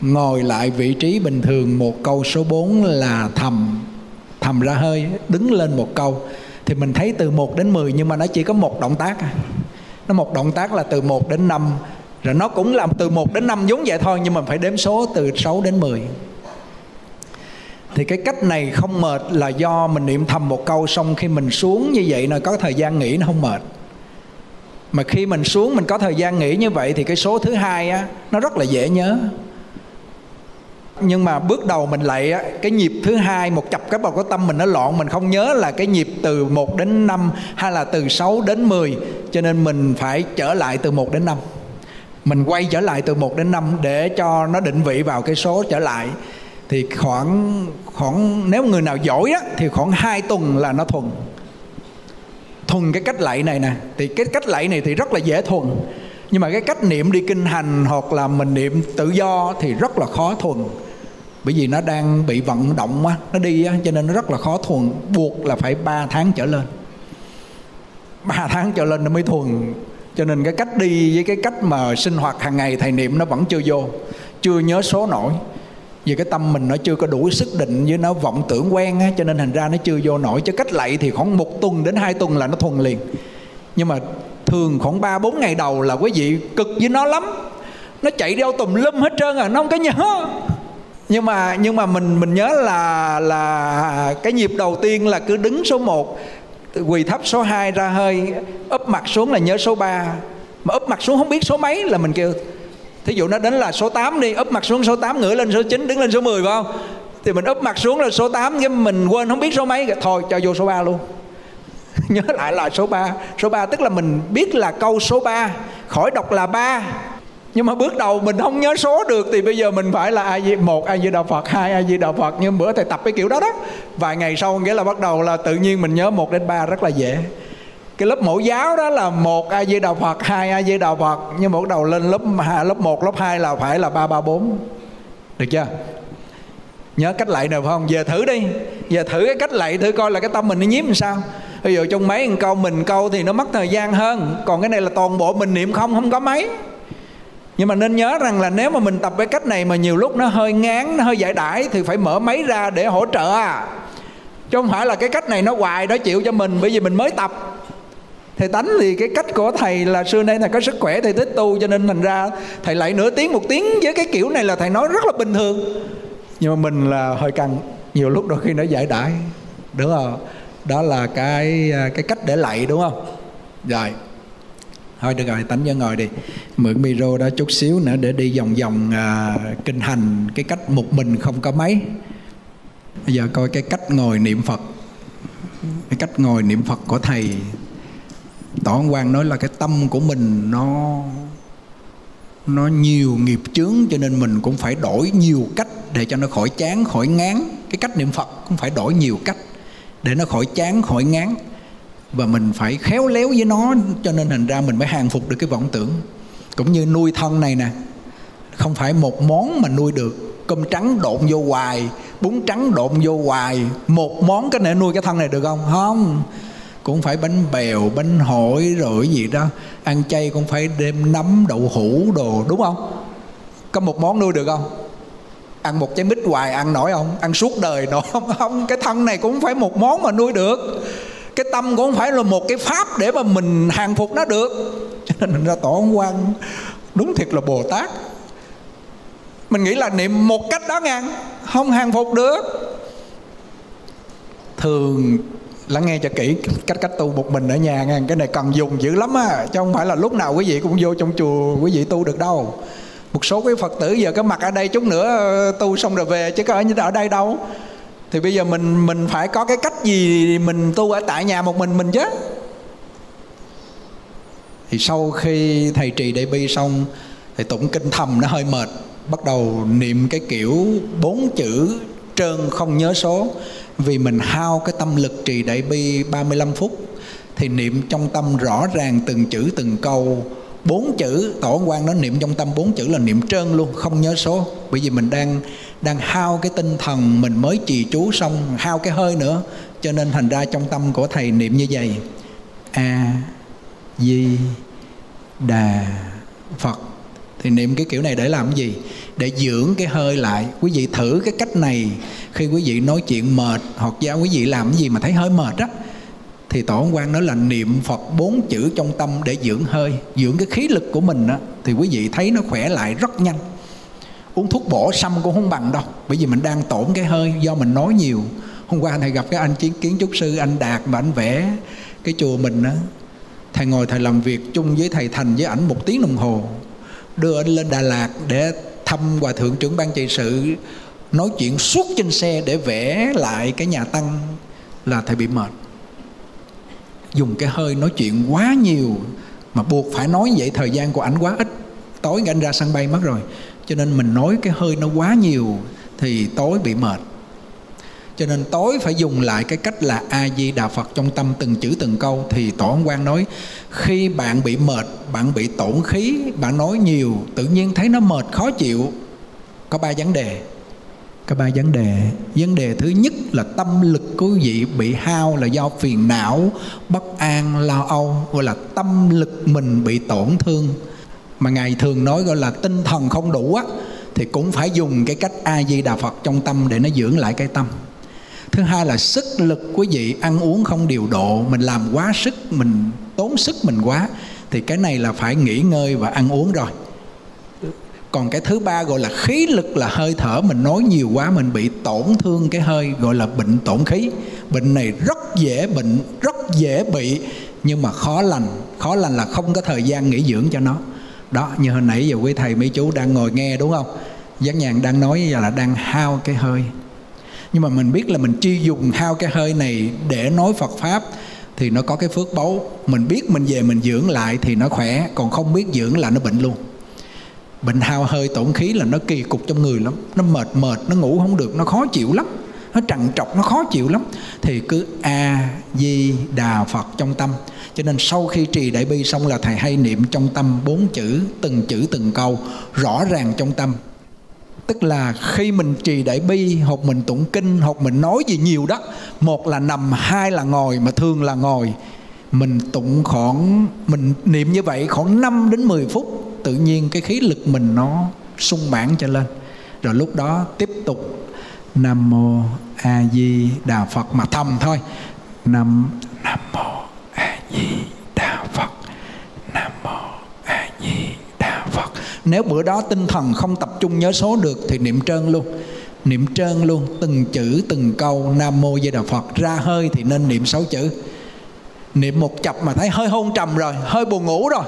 Ngồi lại vị trí bình thường Một câu số 4 là thầm. Thầm ra hơi, Đứng lên một câu. Thì mình thấy từ 1 đến 10 Nhưng mà nó chỉ có một động tác. À. Nó một động tác là từ 1 đến 5 Rồi nó cũng làm từ 1 đến 5 giống vậy thôi, Nhưng mà phải đếm số từ 6 đến 10 thì cái cách này không mệt là do mình niệm thầm một câu xong khi mình xuống như vậy là có thời gian nghỉ, nó không mệt. Mà khi mình xuống mình có thời gian nghỉ như vậy thì cái số thứ hai á, nó rất là dễ nhớ nhưng mà bước đầu mình lại á, cái nhịp thứ hai một chập cái bầu có tâm mình nó loạn mình không nhớ là cái nhịp từ 1 đến 5 hay là từ 6 đến 10 cho nên mình phải trở lại từ 1 đến 5 mình quay trở lại từ 1 đến 5 để cho nó định vị vào cái số trở lại. Thì khoảng khoảng nếu người nào giỏi á thì khoảng 2 tuần là nó thuần. Thuần cái cách lạy này nè. Thì cái cách lạy này thì rất là dễ thuần. Nhưng mà cái cách niệm đi kinh hành hoặc là mình niệm tự do thì rất là khó thuần bởi vì nó đang bị vận động á, nó đi á, cho nên nó rất là khó thuần. Buộc là phải 3 tháng trở lên. 3 tháng trở lên nó mới thuần. Cho nên cái cách đi với cái cách mà sinh hoạt hàng ngày, thầy niệm nó vẫn chưa vô, chưa nhớ số nổi. Vì cái tâm mình nó chưa có đủ sức định với nó vọng tưởng quen á, cho nên thành ra nó chưa vô nổi. Chứ cách lạy thì khoảng một tuần đến hai tuần là nó thuần liền. Nhưng mà thường khoảng ba, bốn ngày đầu là quý vị cực với nó lắm. Nó chạy đeo tùm lum hết trơn à nó không có nhớ nhưng mà nhưng mà mình mình nhớ là là cái nhịp đầu tiên là cứ đứng số 1 quỳ thấp số 2 ra hơi ấp mặt xuống là nhớ số 3 mà ấp mặt xuống không biết số mấy là mình kêu, thí dụ nó đến là số 8 đi, úp mặt xuống số 8 ngửa lên số 9 đứng lên số 10 phải không? Thì mình úp mặt xuống là số 8 cái mình quên không biết số mấy, thôi cho vô số 3 luôn. Nhớ lại là số 3 số 3 tức là mình biết là câu số 3 khỏi đọc là 3 nhưng mà bước đầu mình không nhớ số được thì bây giờ mình phải là ai di, một ai di đạo phật, hai ai di đạo phật. Nhưng bữa thầy tập cái kiểu đó đó, vài ngày sau nghĩa là bắt đầu là tự nhiên mình nhớ một đến ba rất là dễ. Cái lớp mẫu giáo đó là một a di đà phật, hai a di đà phật. Nhưng mà bắt đầu lên lớp lớp một, lớp hai là phải là ba ba, bốn. Được chưa? Nhớ cách lạy nào không? Giờ thử đi. Giờ thử cái cách lạy thử coi là cái tâm mình nó nhiếm làm sao. Ví dụ trong mấy câu, mình câu thì nó mất thời gian hơn. Còn cái này là toàn bộ mình niệm không không có mấy nhưng mà nên nhớ rằng là nếu mà mình tập cái cách này mà nhiều lúc nó hơi ngán, nó hơi giải đãi thì phải mở máy ra để hỗ trợ. À chứ không phải là cái cách này nó hoài nó chịu cho mình, bởi vì mình mới tập. Thầy tánh thì cái cách của thầy là xưa nay thầy có sức khỏe, thầy thích tu cho nên thành ra thầy lại nửa tiếng, một tiếng với cái kiểu này là thầy nói rất là bình thường. Nhưng mà mình là hơi căng, nhiều lúc đôi khi nó giải đãi, đúng không? Đó là cái à, cái cách để lạy, đúng không? Rồi thôi được rồi tánh cho ngồi đi. Mượn micro đó chút xíu nữa để đi vòng vòng à, kinh hành cái cách một mình không có máy. Bây giờ coi cái cách ngồi niệm phật cái cách ngồi niệm phật của thầy. Tỏ Quang nói là cái tâm của mình nó nó nhiều nghiệp chướng cho nên mình cũng phải đổi nhiều cách để cho nó khỏi chán khỏi ngán. Cái cách niệm phật cũng phải đổi nhiều cách để nó khỏi chán khỏi ngán và mình phải khéo léo với nó, cho nên thành ra mình mới hàng phục được cái vọng tưởng. Cũng như nuôi thân này nè, không phải một món mà nuôi được. Cơm trắng độn vô hoài, bún trắng độn vô hoài, một món cái này nuôi cái thân này được không? Không. Cũng phải bánh bèo, bánh hỏi rồi gì đó. Ăn chay cũng phải đem nấm đậu hũ đồ, đúng không? Có một món nuôi được không? Ăn một trái mít hoài ăn nổi không? Ăn suốt đời nổi không? Không, cái thân này cũng phải một món mà nuôi được cái tâm cũng không phải là một cái pháp để mà mình hàng phục nó được. Cho nên mình ra tỏ quan đúng thiệt là bồ tát. Mình nghĩ là niệm một cách đó ngang không hàng phục được. Thường, lắng nghe cho kỹ cách cách tu một mình ở nhà ngang cái này cần dùng dữ lắm á. Chứ không phải là lúc nào quý vị cũng vô trong chùa quý vị tu được đâu. Một số cái phật tử giờ có mặt ở đây chút nữa, tu xong rồi về chứ có ở ở đây đâu thì bây giờ mình mình phải có cái cách gì mình tu ở tại nhà một mình mình chứ? Thì sau khi thầy trì đại bi xong thì tụng kinh thầm nó hơi mệt. Bắt đầu niệm cái kiểu bốn chữ trơn không nhớ số. Vì mình hao cái tâm lực trì đại bi 35 phút, thì niệm trong tâm rõ ràng từng chữ, từng câu. Bốn chữ, tổ quan nó niệm trong tâm bốn chữ là niệm trơn luôn, không nhớ số. Bởi vì mình đang đang hao cái tinh thần mình mới trì chú xong, hao cái hơi nữa. Cho nên thành ra trong tâm của thầy niệm như vậy. A di đà phật. Thì niệm cái kiểu này để làm cái gì? Để dưỡng cái hơi lại. Quý vị thử cái cách này. Khi quý vị nói chuyện mệt, hoặc giáo quý vị làm cái gì mà thấy hơi mệt á, thì tổ quan nói là niệm phật bốn chữ trong tâm để dưỡng hơi, dưỡng cái khí lực của mình á, thì quý vị thấy nó khỏe lại rất nhanh uống thuốc bổ xăm cũng không bằng đâu. Bởi vì mình đang tổn cái hơi, do mình nói nhiều. Hôm qua thầy gặp cái anh kiến kiến trúc sư, anh đạt mà anh vẽ cái chùa mình á. Thầy ngồi thầy làm việc chung với thầy thành với ảnh một tiếng đồng hồ. Đưa anh lên đà lạt để thăm hòa thượng trưởng ban trị sự, nói chuyện suốt trên xe để vẽ lại cái nhà tăng là thầy bị mệt. Dùng cái hơi nói chuyện quá nhiều mà buộc phải nói vậy, thời gian của ảnh quá ít. Tối anh ra sân bay mất rồi cho nên mình nói cái hơi nó quá nhiều thì tối bị mệt. Cho nên tối phải dùng lại cái cách là a di đà phật trong tâm từng chữ từng câu. Thì tổ ông quan nói, khi bạn bị mệt, bạn bị tổn khí, bạn nói nhiều, tự nhiên thấy nó mệt, khó chịu. Có ba vấn đề. Có ba vấn đề. Vấn đề thứ nhất là tâm lực của quý vị bị hao là do phiền não, bất an, lo âu, gọi là tâm lực mình bị tổn thương mà ngài thường nói gọi là tinh thần không đủ á, thì cũng phải dùng cái cách a di đà phật trong tâm để nó dưỡng lại cái tâm. Thứ hai là sức lực quý vị ăn uống không điều độ, mình làm quá sức, mình tốn sức mình quá, thì cái này là phải nghỉ ngơi và ăn uống rồi. Còn cái thứ ba gọi là khí lực là hơi thở, mình nói nhiều quá mình bị tổn thương cái hơi, gọi là bệnh tổn khí. Bệnh này rất dễ bệnh, rất dễ bị, nhưng mà khó lành. Khó lành là không có thời gian nghỉ dưỡng cho nó đó, như hồi nãy giờ quý thầy mấy chú đang ngồi nghe đúng không? Giác nhàn đang nói giờ là đang hao cái hơi. Nhưng mà mình biết là mình chi dùng hao cái hơi này để nói phật pháp thì nó có cái phước báu. Mình biết mình về mình dưỡng lại thì nó khỏe, còn không biết dưỡng là nó bệnh luôn. Bệnh hao hơi tổn khí là nó kỳ cục trong người lắm. Nó mệt mệt, nó ngủ không được, nó khó chịu lắm nó trằn trọc, nó khó chịu lắm. Thì cứ a di đà phật trong tâm. Cho nên sau khi trì đại bi xong là thầy hay niệm trong tâm bốn chữ, từng chữ, từng câu, rõ ràng trong tâm. Tức là khi mình trì đại bi, hoặc mình tụng kinh, hoặc mình nói gì nhiều đó, một là nằm, hai là ngồi, mà thường là ngồi. Mình tụng khoảng, mình niệm như vậy khoảng 5 đến 10 phút, tự nhiên cái khí lực mình nó sung mãn trở lên. Rồi lúc đó tiếp tục nam mô a di đà phật. Mà thầm thôi. Nam nam mô a di đà phật. Nam mô a di đà phật. Nếu bữa đó tinh thần không tập trung nhớ số được thì niệm trơn luôn. Niệm trơn luôn. Từng chữ, từng câu nam mô di đà phật. Ra hơi thì nên niệm sáu chữ. Niệm một chập mà thấy hơi hôn trầm rồi, hơi buồn ngủ rồi.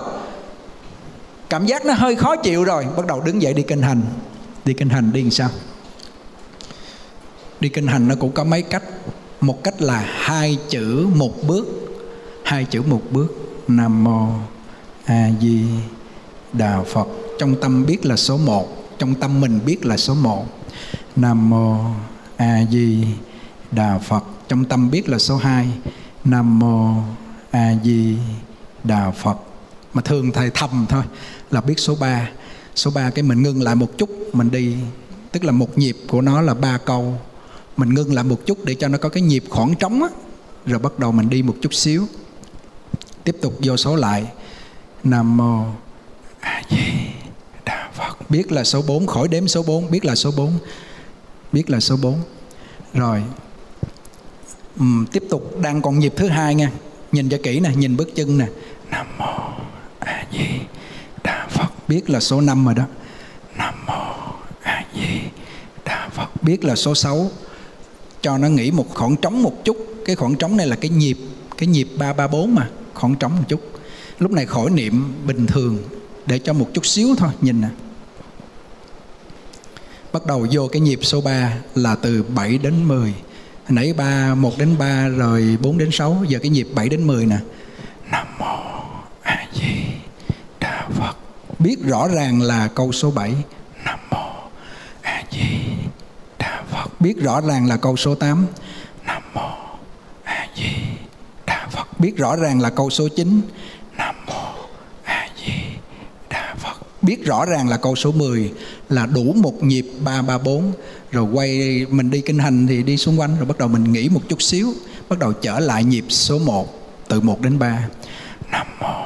Cảm giác nó hơi khó chịu rồi. Bắt đầu đứng dậy đi kinh hành. Đi kinh hành đi làm sao? Đi kinh hành nó cũng có mấy cách. Một cách là hai chữ một bước. Hai chữ một bước. Nam mô a di đà phật. Trong tâm biết là số một. Trong tâm mình biết là số một. Nam mô a di đà phật. Trong tâm biết là số hai. Nam mô a di đà phật. Mà thường thầy thầm thôi, là biết số 3 số 3 cái mình ngưng lại một chút, mình đi. Tức là một nhịp của nó là ba câu mình ngưng lại một chút để cho nó có cái nhịp khoảng trống á. Rồi bắt đầu mình đi một chút xíu. Tiếp tục vô số lại. Nam mô a di đà phật. Biết là số 4 khỏi đếm số 4 biết là số 4 biết là số 4 rồi uhm, tiếp tục đang còn nhịp thứ hai nha. Nhìn cho kỹ nè nhìn bước chân nè. Nam mô a di đà phật. Biết là số 5 rồi đó. Nam mô a di đà phật. Biết là số 6 cho nó nghỉ một khoảng trống một chút. Cái khoảng trống này là cái nhịp cái nhịp ba ba, bốn mà, khoảng trống một chút. Lúc này khỏi niệm bình thường để cho một chút xíu thôi, nhìn nè. Bắt đầu vô cái nhịp số 3 là từ 7 đến 10 hồi nãy 3 1 đến 3 rồi 4 đến 6 giờ cái nhịp 7 đến 10 nè. Nam mô A Di Đà Phật. Biết rõ ràng là câu số 7 Nam mô A Di Đà Phật biết rõ ràng là câu số 8 Nam mô A Di Đà Phật. Biết rõ ràng là câu số 9 Nam mô A Di Đà Phật. Biết rõ ràng là câu số 10 là đủ một nhịp 334 rồi quay mình đi kinh hành thì đi xung quanh rồi bắt đầu mình nghỉ một chút xíu bắt đầu trở lại nhịp số 1 từ 1 đến 3 Nam mô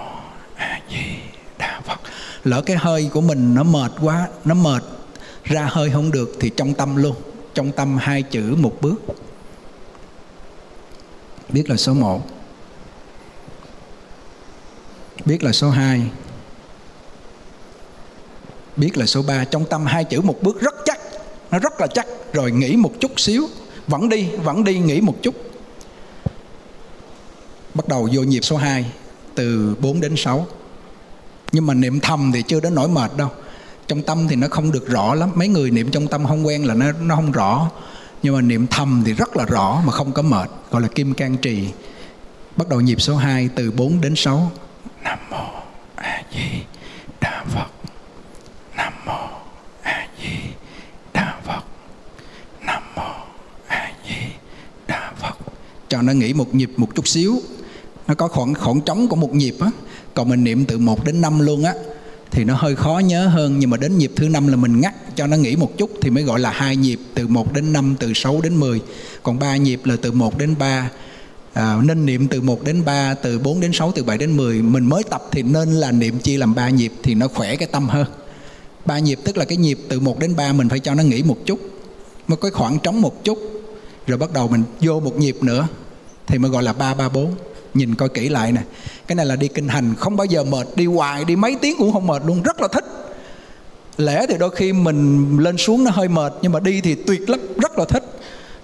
A Di Đà Phật. Lỡ cái hơi của mình nó mệt quá nó mệt ra hơi không được thì trong tâm luôn trong tâm hai chữ một bước. Biết là số 1 biết là số 2 biết là số 3 trong tâm hai chữ một bước rất chắc. Nó rất là chắc. Rồi nghĩ một chút xíu. Vẫn đi vẫn đi nghĩ một chút. Bắt đầu vô nhịp số 2 từ 4 đến 6 nhưng mà niệm thầm thì chưa đến nỗi mệt đâu trong tâm thì nó không được rõ lắm. Mấy người niệm trong tâm không quen là nó nó không rõ. Nhưng mà niệm thầm thì rất là rõ mà không có mệt, gọi là kim can trì. Bắt đầu nhịp số 2 từ 4 đến 6 Nam mô A Di Đà Phật. Nam mô A Di Đà Phật. Nam mô A Di Đà Phật. Cho nó nghỉ một nhịp một chút xíu. Nó có khoảng khoảng trống của một nhịp á. Còn mình niệm từ 1 đến 5 luôn á thì nó hơi khó nhớ hơn nhưng mà đến nhịp thứ năm là mình ngắt cho nó nghỉ một chút thì mới gọi là hai nhịp từ 1 đến 5 từ 6 đến 10 còn ba nhịp là từ 1 đến 3 à, nên niệm từ 1 đến 3 từ 4 đến 6 từ 7 đến 10 mình mới tập thì nên là niệm chia làm ba nhịp thì nó khỏe cái tâm hơn. Ba nhịp tức là cái nhịp từ 1 đến 3 mình phải cho nó nghỉ một chút mới có khoảng trống một chút. Rồi bắt đầu mình vô một nhịp nữa thì mới gọi là 334 nhìn coi kỹ lại nè. Cái này là đi kinh hành, không bao giờ mệt. Đi hoài, đi mấy tiếng cũng không mệt luôn, rất là thích. Lẽ thì đôi khi mình lên xuống nó hơi mệt, nhưng mà đi thì tuyệt lắm, rất là thích.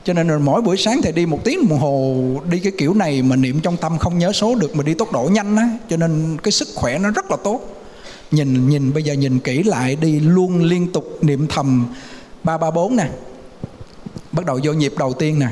Cho nên là mỗi buổi sáng thì đi một tiếng đồng hồ, đi cái kiểu này mà niệm trong tâm không nhớ số được, mà đi tốc độ nhanh á, cho nên cái sức khỏe nó rất là tốt. Nhìn nhìn, bây giờ nhìn kỹ lại, đi luôn liên tục niệm thầm ba ba bốn nè. Bắt đầu vô nhịp đầu tiên nè.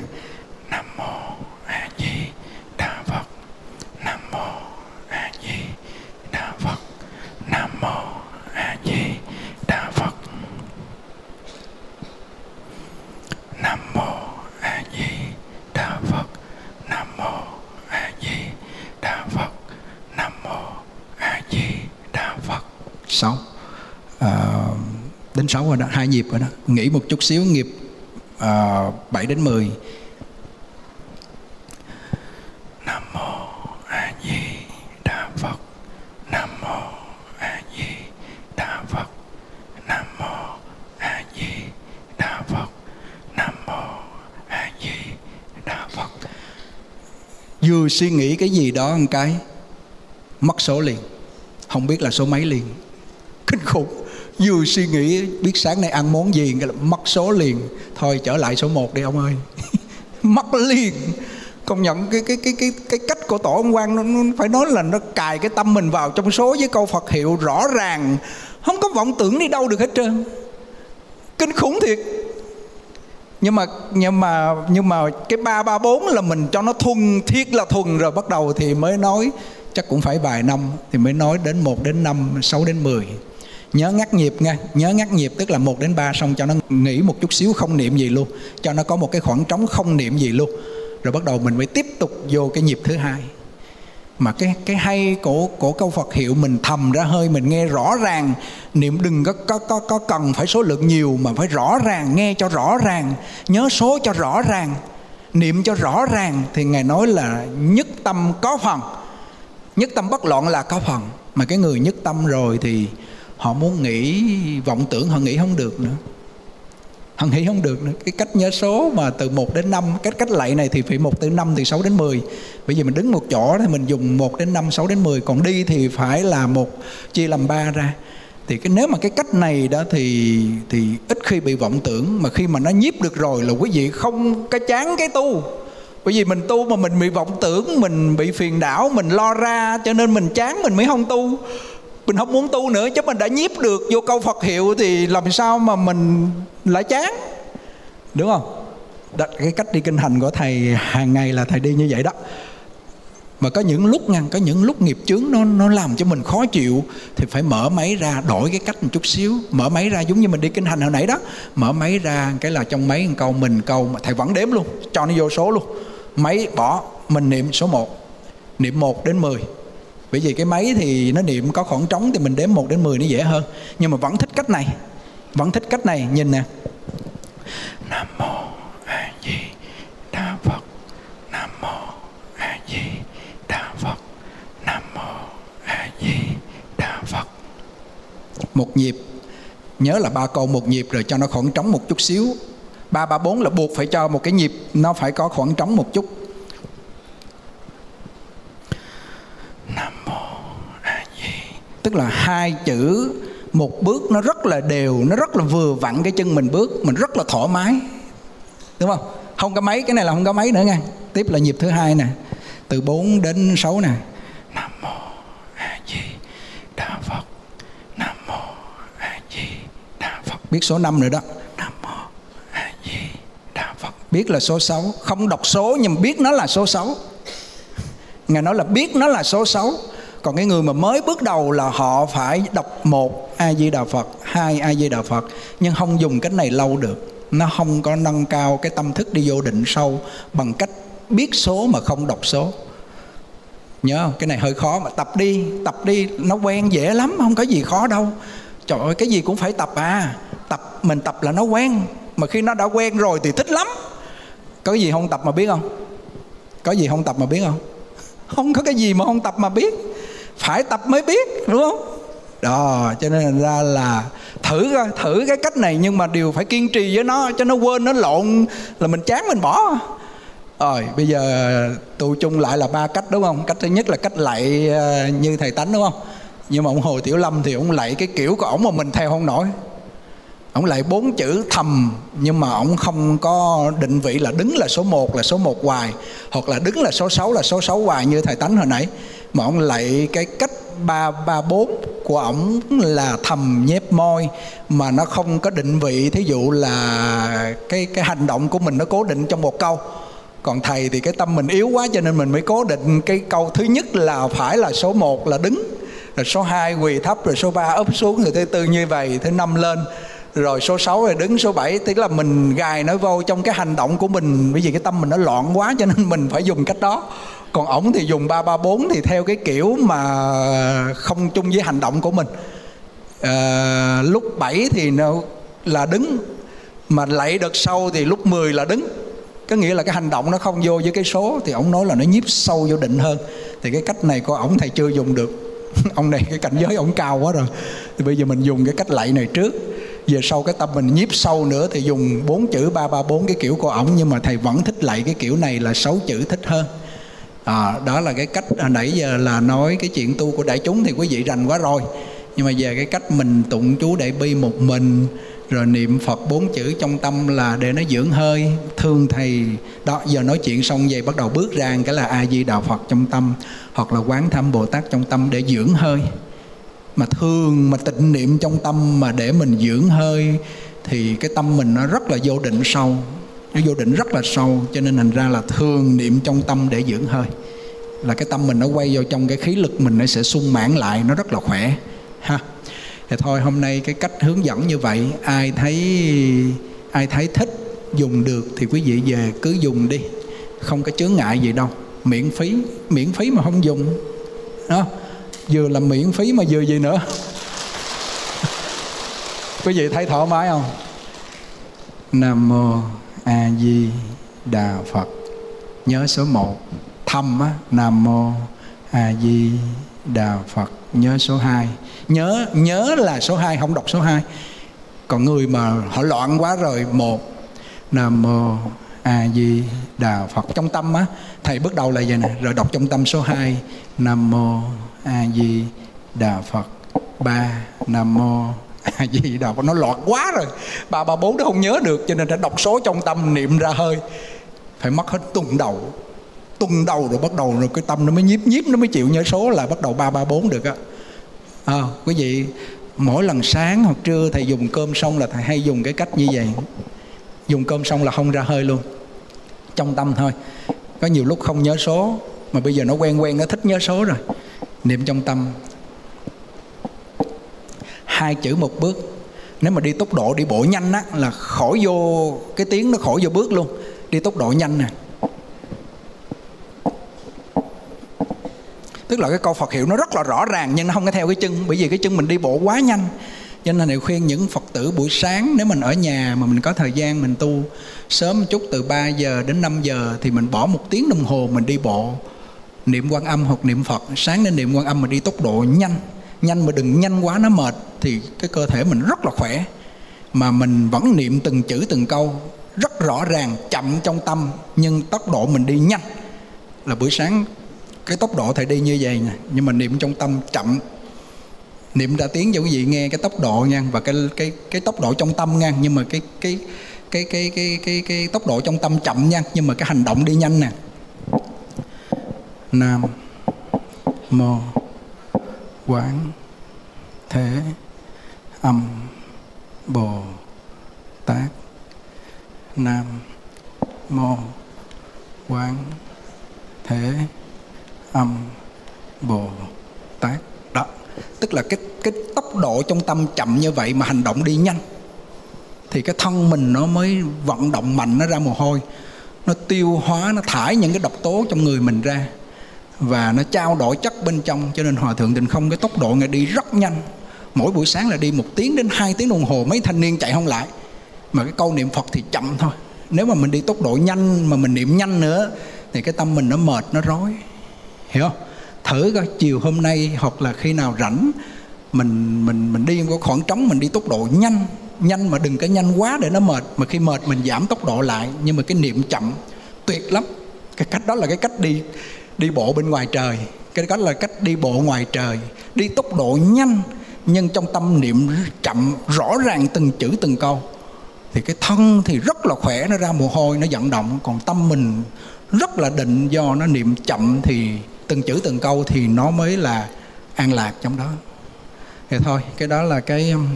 sáu. À, đến sáu rồi đó hai nhịp rồi đó. Nghỉ một chút xíu nghiệp à, ờ, đến 10 Nam mô A Di Đà Phật. Nam mô A Di Đà Phật. Nam mô A Di Đà Phật. Nam mô A Di Đà Phật. Vừa suy nghĩ cái gì đó một cái mất số liền. Không biết là số mấy liền kinh khủng. Vừa suy nghĩ biết sáng nay ăn món gì cái là mất số liền. Thôi trở lại số 1 đi ông ơi. Mất liền. Công nhận cái cái cái cái cái cách của tổ ông quan nó, nó phải nói là nó cài cái tâm mình vào trong số với câu Phật hiệu rõ ràng. Không có vọng tưởng đi đâu được hết trơn. Kinh khủng thiệt. Nhưng mà nhưng mà nhưng mà cái ba ba bốn là mình cho nó thuần thiết là thuần rồi bắt đầu thì mới nói chắc cũng phải vài năm thì mới nói đến 1 đến 5, 6 đến 10 nhớ ngắt nhịp nghe nhớ ngắt nhịp tức là 1 đến 3 xong cho nó nghỉ một chút xíu, không niệm gì luôn. Cho nó có một cái khoảng trống không niệm gì luôn. Rồi bắt đầu mình mới tiếp tục vô cái nhịp thứ hai. Mà cái cái hay của của câu Phật hiệu mình thầm ra hơi, mình nghe rõ ràng. Niệm đừng có có có có cần phải số lượng nhiều mà phải rõ ràng, nghe cho rõ ràng, nhớ số cho rõ ràng, niệm cho rõ ràng thì ngài nói là nhất tâm có phần. Nhất tâm bất loạn là có phần. Mà cái người nhất tâm rồi thì họ muốn nghĩ, vọng tưởng họ nghĩ không được nữa. Họ nghĩ không được nữa. Cái cách nhớ số mà từ 1 đến 5 cách cách lạy này thì phải 1 từ 5 thì 6 đến 10 bởi vì mình đứng một chỗ thì mình dùng 1 đến 5 6 đến 10 còn đi thì phải là một, chia làm ba ra. Thì cái nếu mà cái cách này đó thì thì ít khi bị vọng tưởng. Mà khi mà nó nhiếp được rồi là quý vị không cái chán cái tu. Bởi vì mình tu mà mình bị vọng tưởng, mình bị phiền đảo, mình lo ra, cho nên mình chán, mình mới không tu mình không muốn tu nữa chứ mình đã nhiếp được vô câu Phật hiệu thì làm sao mà mình lại chán? Đúng không? Đó, cái cách đi kinh hành của thầy hàng ngày là thầy đi như vậy đó. Mà có những lúc ngăn có những lúc nghiệp chướng nó nó làm cho mình khó chịu thì phải mở máy ra đổi cái cách một chút xíu. Mở máy ra giống như mình đi kinh hành hồi nãy đó. Mở máy ra cái là trong máy một câu mình câu mà thầy vẫn đếm luôn cho nó vô số luôn. Máy bỏ mình niệm số 1 niệm 1 đến 10 bởi vì cái máy thì nó niệm có khoảng trống thì mình đếm 1 đến 10 nó dễ hơn. Nhưng mà vẫn thích cách này. Vẫn thích cách này. Nhìn nè. Nam mô a di đà phật. Nam mô a di đà phật. Nam mô a di đà phật. Một nhịp. Nhớ là ba câu một nhịp rồi cho nó khoảng trống một chút xíu. Ba ba, bốn là buộc phải cho một cái nhịp. Nó phải có khoảng trống một chút nam mô a di tức là hai chữ, một bước nó rất là đều, nó rất là vừa vặn cái chân mình bước, mình rất là thoải mái. Đúng không? Không có mấy, cái này là không có mấy nữa nha tiếp là nhịp thứ hai nè. Từ 4 đến 6 nè. Nam mô a di đà phật. Nam mô a di đà phật. Biết số 5 rồi đó. Nam mô a di đà phật. Biết là số 6 không đọc số nhưng biết nó là số 6 ngài nói là biết nó là số 6 còn cái người mà mới bước đầu là họ phải đọc một a di đà phật, hai a di đà phật, nhưng không dùng cách này lâu được. Nó không có nâng cao cái tâm thức đi vô định sâu bằng cách biết số mà không đọc số. Nhớ không? Cái này hơi khó mà tập đi tập đi, nó quen dễ lắm, không có gì khó đâu. Trời ơi, cái gì cũng phải tập à. Tập, mình tập là nó quen, mà khi nó đã quen rồi thì thích lắm. Có gì không tập mà biết không? Có gì không tập mà biết không? Không có cái gì mà không tập mà biết phải tập mới biết, đúng không? Đó, cho nên ra là thử coi, thử cái cách này nhưng mà đều phải kiên trì với nó, cho nó quên, nó lộn, là mình chán mình bỏ. Rồi, bây giờ tụ chung lại là ba cách, đúng không? Cách thứ nhất là cách lạy ờ, như thầy tánh, đúng không? Nhưng mà ông hồ tiểu lâm thì ông lạy cái kiểu của ổng mà mình theo không nổi. Ông lại bốn chữ thầm, nhưng mà ông không có định vị là đứng là số 1 là số 1 hoài, hoặc là đứng là số 6 là số 6 hoài như thầy tánh hồi nãy mà ông lạy cái cách ba ba, bốn của ổng là thầm nhép môi, mà nó không có định vị. Thí dụ là cái cái hành động của mình nó cố định trong một câu. Còn thầy thì cái tâm mình yếu quá cho nên mình mới cố định. Cái câu thứ nhất là phải là số 1 là đứng, rồi số 2 quỳ thấp, rồi số 3 ấp xuống, rồi thứ tư như vậy, thứ năm lên. Rồi số 6 rồi đứng, số 7 tức là mình gài nó vô trong cái hành động của mình. Bởi vì cái tâm mình nó loạn quá cho nên mình phải dùng cách đó còn ổng thì dùng 334 thì theo cái kiểu mà không chung với hành động của mình. À, lúc 7 thì nó là đứng mà lạy đợt sau thì lúc 10 là đứng. Có nghĩa là cái hành động nó không vô với cái số thì ổng nói là nó nhiếp sâu vô định hơn. Thì cái cách này của ổng thầy chưa dùng được. Ông này cái cảnh giới ổng cao quá rồi. Thì bây giờ mình dùng cái cách lạy này trước. Về sau cái tâm mình nhiếp sâu nữa thì dùng bốn chữ ba ba bốn cái kiểu của ổng nhưng mà thầy vẫn thích lạy cái kiểu này là sáu chữ thích hơn à, đó là cái cách à, nãy giờ là nói cái chuyện tu của đại chúng thì quý vị rành quá rồi. Nhưng mà về cái cách mình tụng chú đại bi một mình rồi niệm phật bốn chữ trong tâm là để nó dưỡng hơi thương thầy. Đó giờ nói chuyện xong vậy bắt đầu bước ra cái là a di đà phật trong tâm hoặc là quán thăm bồ tát trong tâm để dưỡng hơi. Mà thương mà tịnh niệm trong tâm mà để mình dưỡng hơi thì cái tâm mình nó rất là vô định sâu nó vô định rất là sâu, cho nên thành ra là thường niệm trong tâm để dưỡng hơi. Là cái tâm mình nó quay vào trong cái khí lực mình, nó sẽ sung mãn lại, nó rất là khỏe, ha. Thì thôi, hôm nay cái cách hướng dẫn như vậy, ai thấy ai thấy thích dùng được thì quý vị về cứ dùng đi. Không có chướng ngại gì đâu, miễn phí miễn phí mà không dùng. Đó, vừa là miễn phí mà vừa gì nữa. Quý vị thấy thoải mái không? Nam mô a di đà phật. Nhớ số 1 thăm á, nam mô a di đà phật. Nhớ số 2 nhớ nhớ là số 2 không đọc số 2 còn người mà họ loạn quá rồi, một, nam mô a di đà phật. Trong tâm á, thầy bước đầu là vậy nè. Rồi đọc trong tâm số 2 nam mô a di đà phật. Ba, nam mô gì đó nó loạn quá rồi. Ba ba bốn nó không nhớ được cho nên phải đọc số trong tâm niệm ra hơi. Phải mất hết tuần đầu. Tuần đầu rồi bắt đầu rồi cái tâm nó mới nhiếp nhiếp nó mới chịu nhớ số là bắt đầu ba ba bốn được á. À, quý vị mỗi lần sáng hoặc trưa thầy dùng cơm xong là thầy hay dùng cái cách như vậy. Dùng cơm xong là không ra hơi luôn. Trong tâm thôi. Có nhiều lúc không nhớ số mà bây giờ nó quen quen nó thích nhớ số rồi. Niệm trong tâm hai chữ một bước. Nếu mà đi tốc độ đi bộ nhanh á, là khỏi vô cái tiếng nó khỏi vô bước luôn. Đi tốc độ nhanh nè. Tức là cái câu Phật hiệu nó rất là rõ ràng nhưng nó không có theo cái chân, bởi vì cái chân mình đi bộ quá nhanh. Cho nên là khuyên những Phật tử buổi sáng nếu mình ở nhà mà mình có thời gian mình tu, sớm một chút từ 3 giờ đến 5 giờ thì mình bỏ một tiếng đồng hồ mình đi bộ. Niệm quan âm hoặc niệm Phật, sáng nên niệm quan âm mà đi tốc độ nhanh nhanh mà đừng nhanh quá, nó mệt. Thì cái cơ thể mình rất là khỏe. Mà mình vẫn niệm từng chữ, từng câu rất rõ ràng, chậm trong tâm. Nhưng tốc độ mình đi nhanh. Là buổi sáng, cái tốc độ thầy đi như vậy nè. Nhưng mà niệm trong tâm chậm. Niệm ra tiếng cho quý vị nghe cái tốc độ nha. Và cái cái cái tốc độ trong tâm nha. Nhưng mà cái cái cái cái cái cái cái tốc độ trong tâm chậm nha. Nhưng mà cái hành động đi nhanh nè. Nam mô quán thế âm bồ tát nam mô quán thế âm bồ tát đó. Tức là cái cái tốc độ trong tâm chậm như vậy mà hành động đi nhanh. Thì cái thân mình nó mới vận động mạnh, nó ra mồ hôi. Nó tiêu hóa, nó thải những cái độc tố trong người mình ra và nó trao đổi chất bên trong, cho nên hòa thượng tình không cái tốc độ ngày đi rất nhanh. Mỗi buổi sáng là đi một tiếng đến hai tiếng đồng hồ, mấy thanh niên chạy không lại. Mà cái câu niệm phật thì chậm thôi. Nếu mà mình đi tốc độ nhanh, mà mình niệm nhanh nữa, thì cái tâm mình nó mệt, nó rối. Hiểu không? Thử coi, chiều hôm nay hoặc là khi nào rảnh, mình mình mình đi có khoảng trống, mình đi tốc độ nhanh. Nhanh mà đừng có nhanh quá để nó mệt. Mà khi mệt, mình giảm tốc độ lại. Nhưng mà cái niệm chậm, tuyệt lắm. Cái cách đó là cái cách đi đi bộ bên ngoài trời. Cái đó là cách đi bộ ngoài trời. Đi tốc độ nhanh, nhưng trong tâm niệm chậm, rõ ràng từng chữ, từng câu. Thì cái thân thì rất là khỏe, nó ra mồ hôi, nó vận động. Còn tâm mình rất là định, do nó niệm chậm thì từng chữ, từng câu thì nó mới là an lạc trong đó. Thì thôi, cái đó là cái um,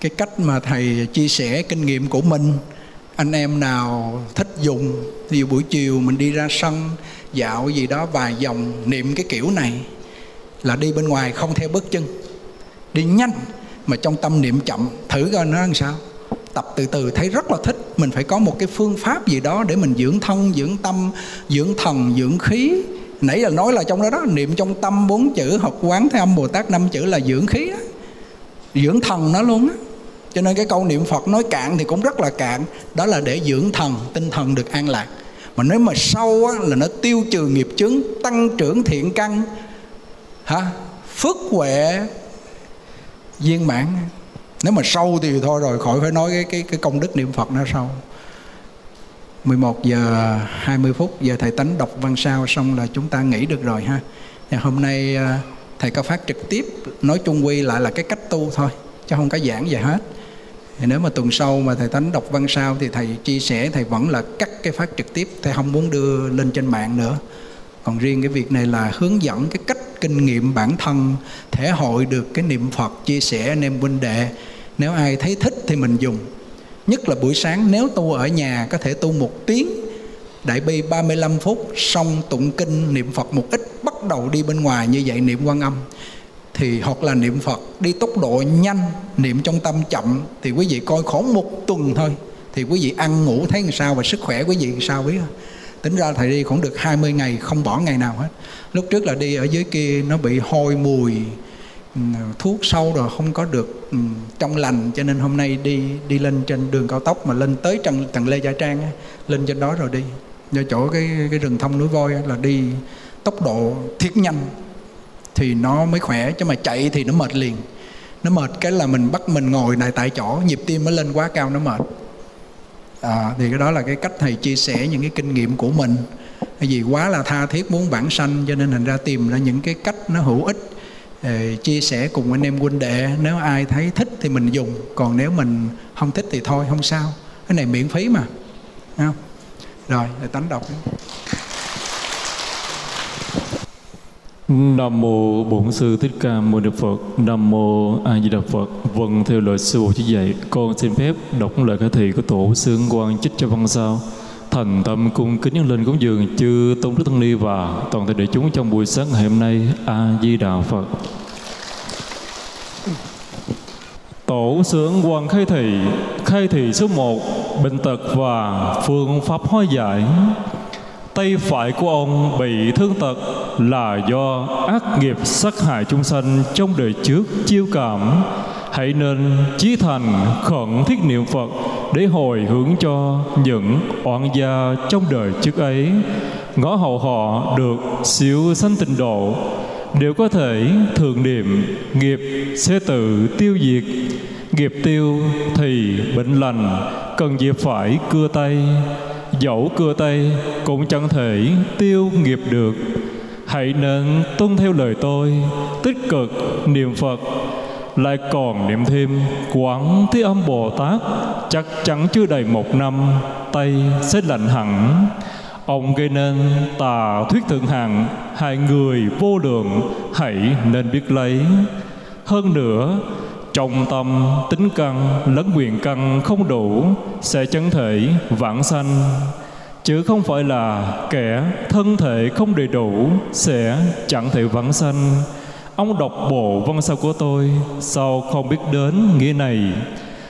cái cách mà thầy chia sẻ kinh nghiệm của mình. Anh em nào thích dùng, ví dụ buổi chiều mình đi ra sân dạo gì đó vài dòng niệm cái kiểu này là đi bên ngoài không theo bước chân. Đi nhanh mà trong tâm niệm chậm, thử coi nó làm sao. Tập từ từ thấy rất là thích. Mình phải có một cái phương pháp gì đó để mình dưỡng thân, dưỡng tâm, dưỡng thần, dưỡng khí. Nãy là nói là trong đó đó, niệm trong tâm bốn chữ, học quán thế âm bồ tát năm chữ là dưỡng khí đó. dưỡng thần nó luôn á. Cho nên cái câu niệm phật nói cạn thì cũng rất là cạn. Đó là để dưỡng thần, tinh thần được an lạc mà nếu mà sâu á, là nó tiêu trừ nghiệp chướng tăng trưởng thiện căn hả? Phước huệ viên mãn. Nếu mà sâu thì thôi rồi khỏi phải nói cái cái cái công đức niệm phật nó sâu 11 giờ 20 phút giờ thầy tánh đọc văn sao xong là chúng ta nghỉ được rồi ha. Thì hôm nay à, thầy có phát trực tiếp nói chung quy lại là cái cách tu thôi chứ không có giảng gì hết thì nếu mà tuần sau mà thầy tánh đọc văn sao thì thầy chia sẻ, thầy vẫn là cắt cái phát trực tiếp. Thầy không muốn đưa lên trên mạng nữa. Còn riêng cái việc này là hướng dẫn cái cách kinh nghiệm bản thân, thể hội được cái niệm phật, chia sẻ anh em huynh đệ. Nếu ai thấy thích thì mình dùng. Nhất là buổi sáng, nếu tu ở nhà, có thể tu một tiếng. Đại bi 35 phút, xong tụng kinh, niệm phật một ít, bắt đầu đi bên ngoài như vậy, niệm quan âm thì hoặc là niệm phật. Đi tốc độ nhanh niệm trong tâm chậm thì quý vị coi khoảng một tuần thôi. Thì quý vị ăn ngủ thấy làm sao và sức khỏe quý vị làm sao biết không? tính ra thầy đi cũng được 20 ngày không bỏ ngày nào hết. Lúc trước là đi ở dưới kia nó bị hôi mùi ừ, thuốc sâu rồi không có được ừ, trong lành. Cho nên hôm nay đi đi lên trên đường cao tốc mà lên tới trần tầng lê gia trang á, lên trên đó rồi đi. Do chỗ cái cái rừng thông núi voi á, là đi tốc độ thiết nhanh thì nó mới khỏe chứ mà chạy thì nó mệt liền. Nó mệt cái là mình bắt mình ngồi lại tại chỗ nhịp tim nó lên quá cao nó mệt. À, thì cái đó là cái cách thầy chia sẻ những cái kinh nghiệm của mình. Cái gì quá là tha thiết muốn bản sanh cho nên thành ra tìm ra những cái cách nó hữu ích để chia sẻ cùng anh em huynh đệ. Nếu ai thấy thích thì mình dùng còn nếu mình không thích thì thôi không sao. Cái này miễn phí mà. Không? rồi tánh đọc Nam mô Bổn sư Thích Ca Mâu Ni Phật. Nam mô A Di Đà Phật. Vâng theo lời sư phụ chỉ dạy, con xin phép đọc lời khai thị của tổ sư quan chích cho văn sao. Thành tâm cung kính nhân lên cúng dường chư tôn đức tăng ni và toàn thể đại chúng trong buổi sáng ngày hôm nay. A Di Đà Phật. Tổ sướng quan khai thị, khai thị số 1, bệnh tật và phương pháp hóa giải tay phải của ông bị thương tật là do ác nghiệp sát hại chúng sanh trong đời trước chiêu cảm. Hãy nên chí thành khẩn thiết niệm phật để hồi hướng cho những oan gia trong đời trước ấy. Ngõ hậu họ được siêu sanh tịnh độ, đều có thể thường niệm nghiệp sẽ tự tiêu diệt. Nghiệp tiêu thì bệnh lành, cần gì phải cưa tay? Dẫu cưa tay cũng chẳng thể tiêu nghiệp được. Hãy nên tuân theo lời tôi, tích cực niệm phật. Lại còn niệm thêm, quán thế âm bồ tát, chắc chắn chưa đầy một năm, tay sẽ lạnh hẳn. Ông gây nên tà thuyết thượng hạng, hai người vô lượng, hãy nên biết lấy. Hơn nữa trong tâm, tính căn, lẫn quyền căn không đủ, sẽ chân thể, vãng sanh. Chứ không phải là kẻ thân thể không đầy đủ, sẽ chẳng thể vãng sanh. Ông đọc bộ văn sao của tôi, sao không biết đến nghĩa này?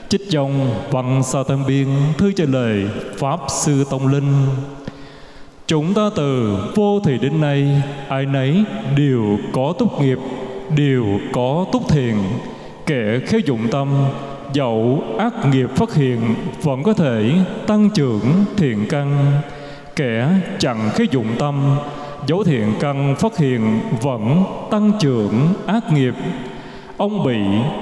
Trích trong văn sao tam biên, thư trả lời pháp sư tông linh. Chúng ta từ vô thì đến nay, ai nấy đều có túc nghiệp, đều có túc thiền kẻ khéo dụng tâm, dẫu ác nghiệp phát hiện, vẫn có thể tăng trưởng thiện căn. Kẻ chẳng khéo dụng tâm, dấu thiện căn phát hiện vẫn tăng trưởng ác nghiệp. Ông bị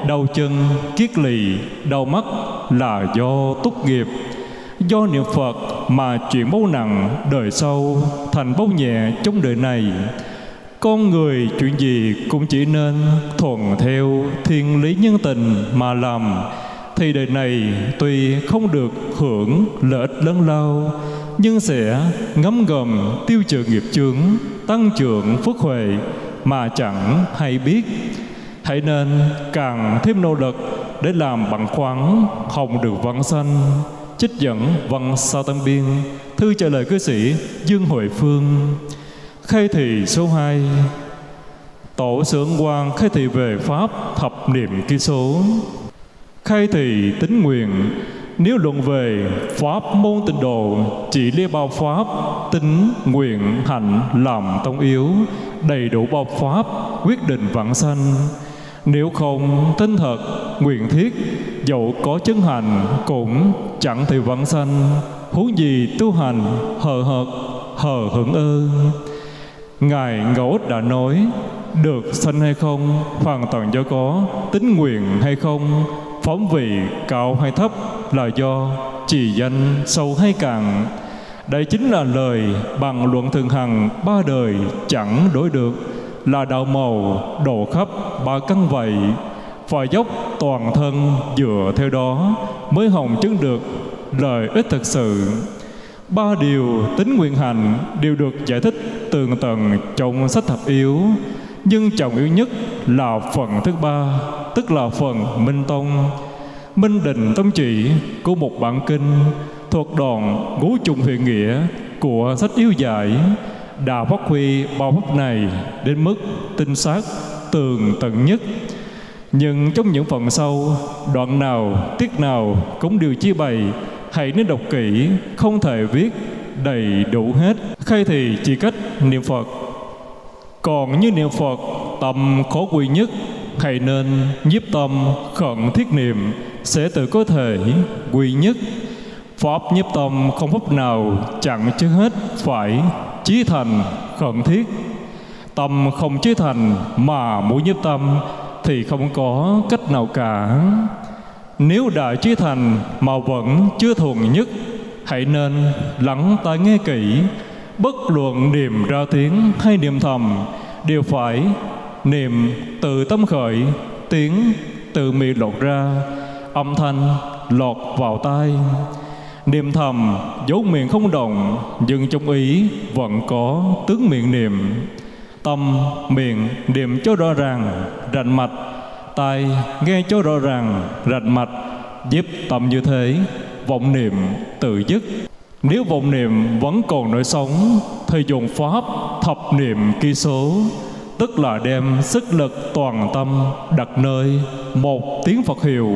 đau chân, kiết lì, đau mắt là do túc nghiệp. Do niệm phật mà chuyện báu nặng đời sau, thành báu nhẹ trong đời này con người chuyện gì cũng chỉ nên thuận theo thiên lý nhân tình mà làm. Thì đời này tuy không được hưởng lợi ích lớn lao, nhưng sẽ ngấm ngầm tiêu trừ nghiệp chướng, tăng trưởng phước huệ mà chẳng hay biết. Hãy nên càng thêm nỗ lực để làm bằng khoáng hồng được văn sanh trích dẫn văn sao tăng biên. Thư trả lời cư sĩ dương huệ phương khai thị số 2 tổ sưởng quan khai thị về pháp thập niệm ký số. Khai thị tính nguyện, nếu luận về pháp môn tịnh độ, chỉ liê bao pháp, tính, nguyện, hạnh, làm tông yếu, đầy đủ bao pháp, quyết định vãng sanh. Nếu không tinh thật, nguyện thiết, dẫu có chân hành cũng chẳng thể vãng sanh. Huống gì tu hành, hờ hợt, hờ hững ơ ngài ngẫu đã nói, được sanh hay không, hoàn toàn do có, tính nguyện hay không phóng vị cao hay thấp là do trì danh sâu hay cạn. Đây chính là lời bằng luận thường hằng ba đời chẳng đổi được, là đạo màu độ khắp ba căn vậy. Phải dốc toàn thân dựa theo đó mới hồng chứng được lời ích thực sự. Ba điều tính nguyện hành đều được giải thích tường tầng trong sách thập yếu, nhưng trọng yếu nhất là phần thứ ba, tức là phần minh tông. Minh định tông chỉ của một bản kinh thuộc đoạn ngũ trùng huyền nghĩa của sách yếu giải đã phát huy bao pháp này đến mức tinh xác tường tận nhất. Nhưng trong những phần sau, đoạn nào, tiết nào cũng đều chia bày, hãy nên đọc kỹ, không thể viết đầy đủ hết. Khai thì chỉ cách niệm phật. Còn như niệm phật, tâm khó quy nhất, hãy nên nhiếp tâm, khẩn thiết niệm, sẽ tự có thể quy nhất. Pháp nhiếp tâm không pháp nào chẳng chứ hết phải chí thành, khẩn thiết. Tâm không chí thành mà muốn nhiếp tâm thì không có cách nào cả. Nếu đã chí thành mà vẫn chưa thuần nhất hãy nên lắng tai nghe kỹ. Bất luận niệm ra tiếng hay niệm thầm, đều phải niệm từ tâm khởi, tiếng từ miệng lọt ra, âm thanh lọt vào tai. Niệm thầm dấu miệng không động, nhưng trong ý vẫn có tướng miệng niệm. Tâm, miệng niệm cho rõ ràng, rành mạch, tai nghe cho rõ ràng, rành mạch, giúp tâm như thế vọng niệm tự dứt. Nếu vọng niệm vẫn còn nổi sống, thì dùng pháp thập niệm ký số, tức là đem sức lực toàn tâm đặt nơi một tiếng Phật hiệu.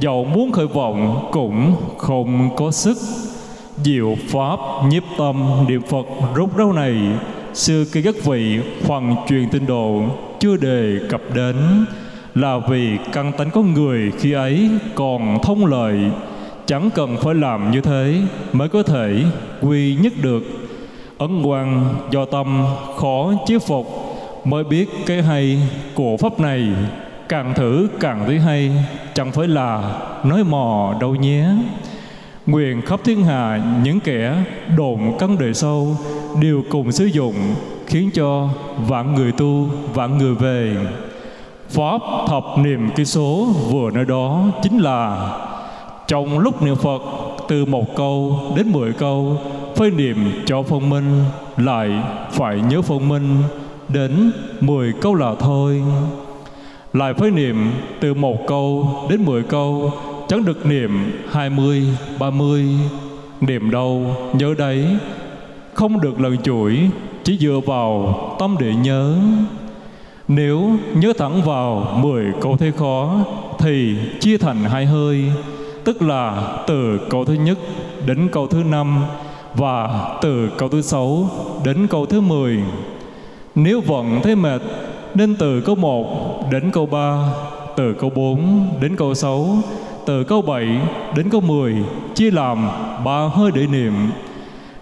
Dầu muốn khởi vọng cũng không có sức. Diệu pháp nhiếp tâm niệm Phật rút rau này, xưa kia các vị phần truyền tinh độ chưa đề cập đến, là vì căn tánh có người khi ấy còn thông lợi chẳng cần phải làm như thế mới có thể quy nhất được. Ấn quan do tâm khó chế phục mới biết cái hay của pháp này. Càng thử càng thấy hay, chẳng phải là nói mò đâu nhé. Nguyện khắp thiên hạ những kẻ đồn căn đời sâu đều cùng sử dụng, khiến cho vạn người tu, vạn người về. Pháp thập niệm cái số vừa nói đó chính là trong lúc niệm phật, từ một câu đến mười câu, phơi niệm cho phân minh, lại phải nhớ phân minh, đến mười câu là thôi. Lại phơi niệm từ một câu đến mười câu, chẳng được niệm hai mươi, ba mươi. Niệm đâu, nhớ đấy, không được lần chuỗi, chỉ dựa vào tâm để nhớ. Nếu nhớ thẳng vào mười câu thế khó, thì chia thành hai hơi tức là từ câu thứ nhất đến câu thứ năm và từ câu thứ sáu đến câu thứ mười nếu vẫn thấy mệt nên từ câu một đến câu ba từ câu bốn đến câu sáu từ câu bảy đến câu 10 chia làm ba hơi để niệm.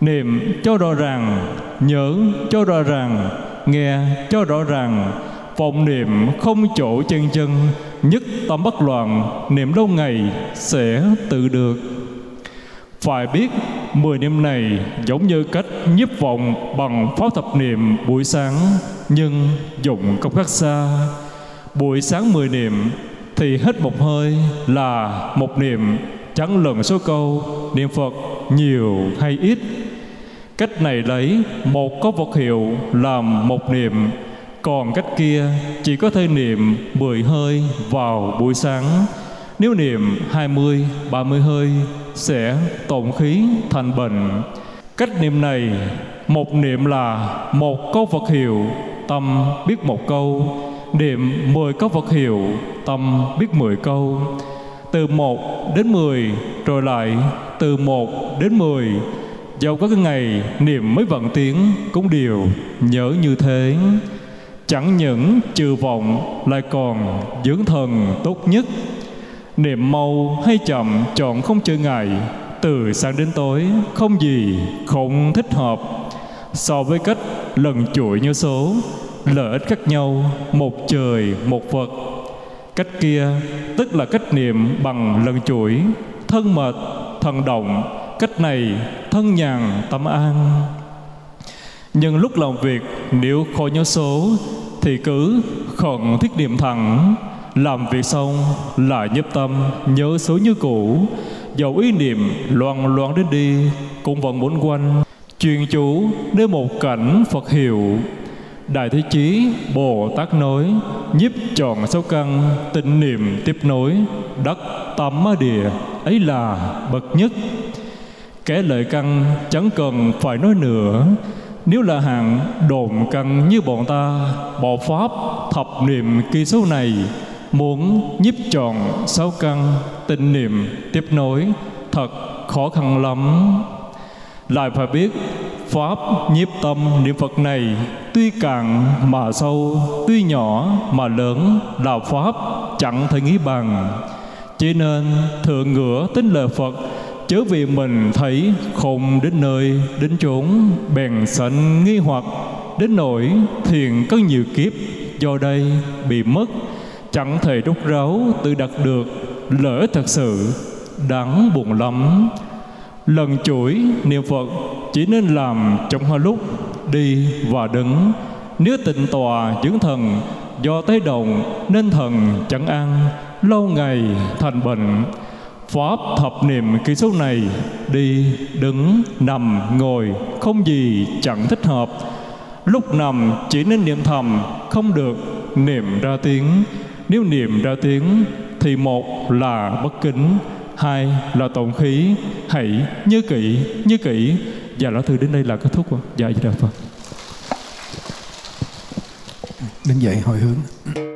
Niệm cho rõ ràng, nhớ cho rõ ràng, nghe cho rõ ràng, vọng niệm không chỗ chân chân, nhất tâm bất loạn, niệm lâu ngày sẽ tự được. Phải biết mười niệm này giống như cách nhiếp vọng bằng pháp thập niệm buổi sáng nhưng dụng công khác xa. Buổi sáng mười niệm thì hết một hơi là một niệm chẳng lần số câu niệm Phật nhiều hay ít. Cách này lấy một có vật hiệu làm một niệm còn cách kia chỉ có thể niệm 10 hơi vào buổi sáng nếu niệm 20, 30 hơi sẽ tổn khí thành bệnh. Cách niệm này, một niệm là một câu Phật hiệu, tâm biết một câu, niệm 10 câu Phật hiệu, tâm biết 10 câu. Từ 1 đến 10 rồi lại từ 1 đến 10 Dẫu có cái ngày niệm mấy vạn tiếng cũng đều nhớ như thế Chẳng những trừ vọng lại còn dưỡng thần tốt nhất. Niệm mau hay chậm chọn không chơi ngày Từ sáng đến tối không gì không thích hợp. So với cách lần chuỗi như số Lợi ích khác nhau một trời một vật Cách kia tức là cách niệm bằng lần chuỗi. Thân mệt, thần động. Cách này thân nhàn tâm an. Nhưng lúc làm việc, nếu khó nhớ số, Thì cứ khẩn thiết niệm thẳng. Làm việc xong, lại nhấp tâm, nhớ số như cũ. Dầu ý niệm loan loan đến đi, cũng vẫn muốn quanh. Chuyên chú đến một cảnh phật hiệu. Đại thế chí bồ tát nói, nhiếp tròn sáu căn, tịnh niệm tiếp nối đất tâm địa, ấy là bậc nhất. Kẻ lợi căn chẳng cần phải nói nữa nếu là hạng đồn căn như bọn ta, bỏ pháp thập niệm kỳ số này, muốn nhiếp tròn sáu căn, tinh niệm tiếp nối, thật khó khăn lắm. Lại phải biết, pháp nhiếp tâm niệm phật này, tuy cạn mà sâu, tuy nhỏ mà lớn, là pháp chẳng thể nghĩ bằng. Chỉ nên thượng ngửa tính lời phật chớ vì mình thấy không đến nơi, đến chốn, bèn sanh nghi hoặc. Đến nỗi thiền có nhiều kiếp, do đây bị mất. Chẳng thể rút ráo tự đặt được, lỡ thật sự đáng buồn lắm. Lần chuỗi niệm phật, chỉ nên làm trong hai lúc đi và đứng. Nếu tịnh tòa dưỡng thần, do tế động nên thần chẳng ăn lâu ngày thành bệnh pháp thập niệm kỹ số này đi đứng nằm ngồi không gì chẳng thích hợp lúc nằm chỉ nên niệm thầm không được niệm ra tiếng nếu niệm ra tiếng thì một là bất kính, hai là tổn khí. Hãy nhớ kỹ, nhớ kỹ. Và lão thư đến đây là kết thúc. Dạ, dạ Phật. Đứng dậy hồi hướng.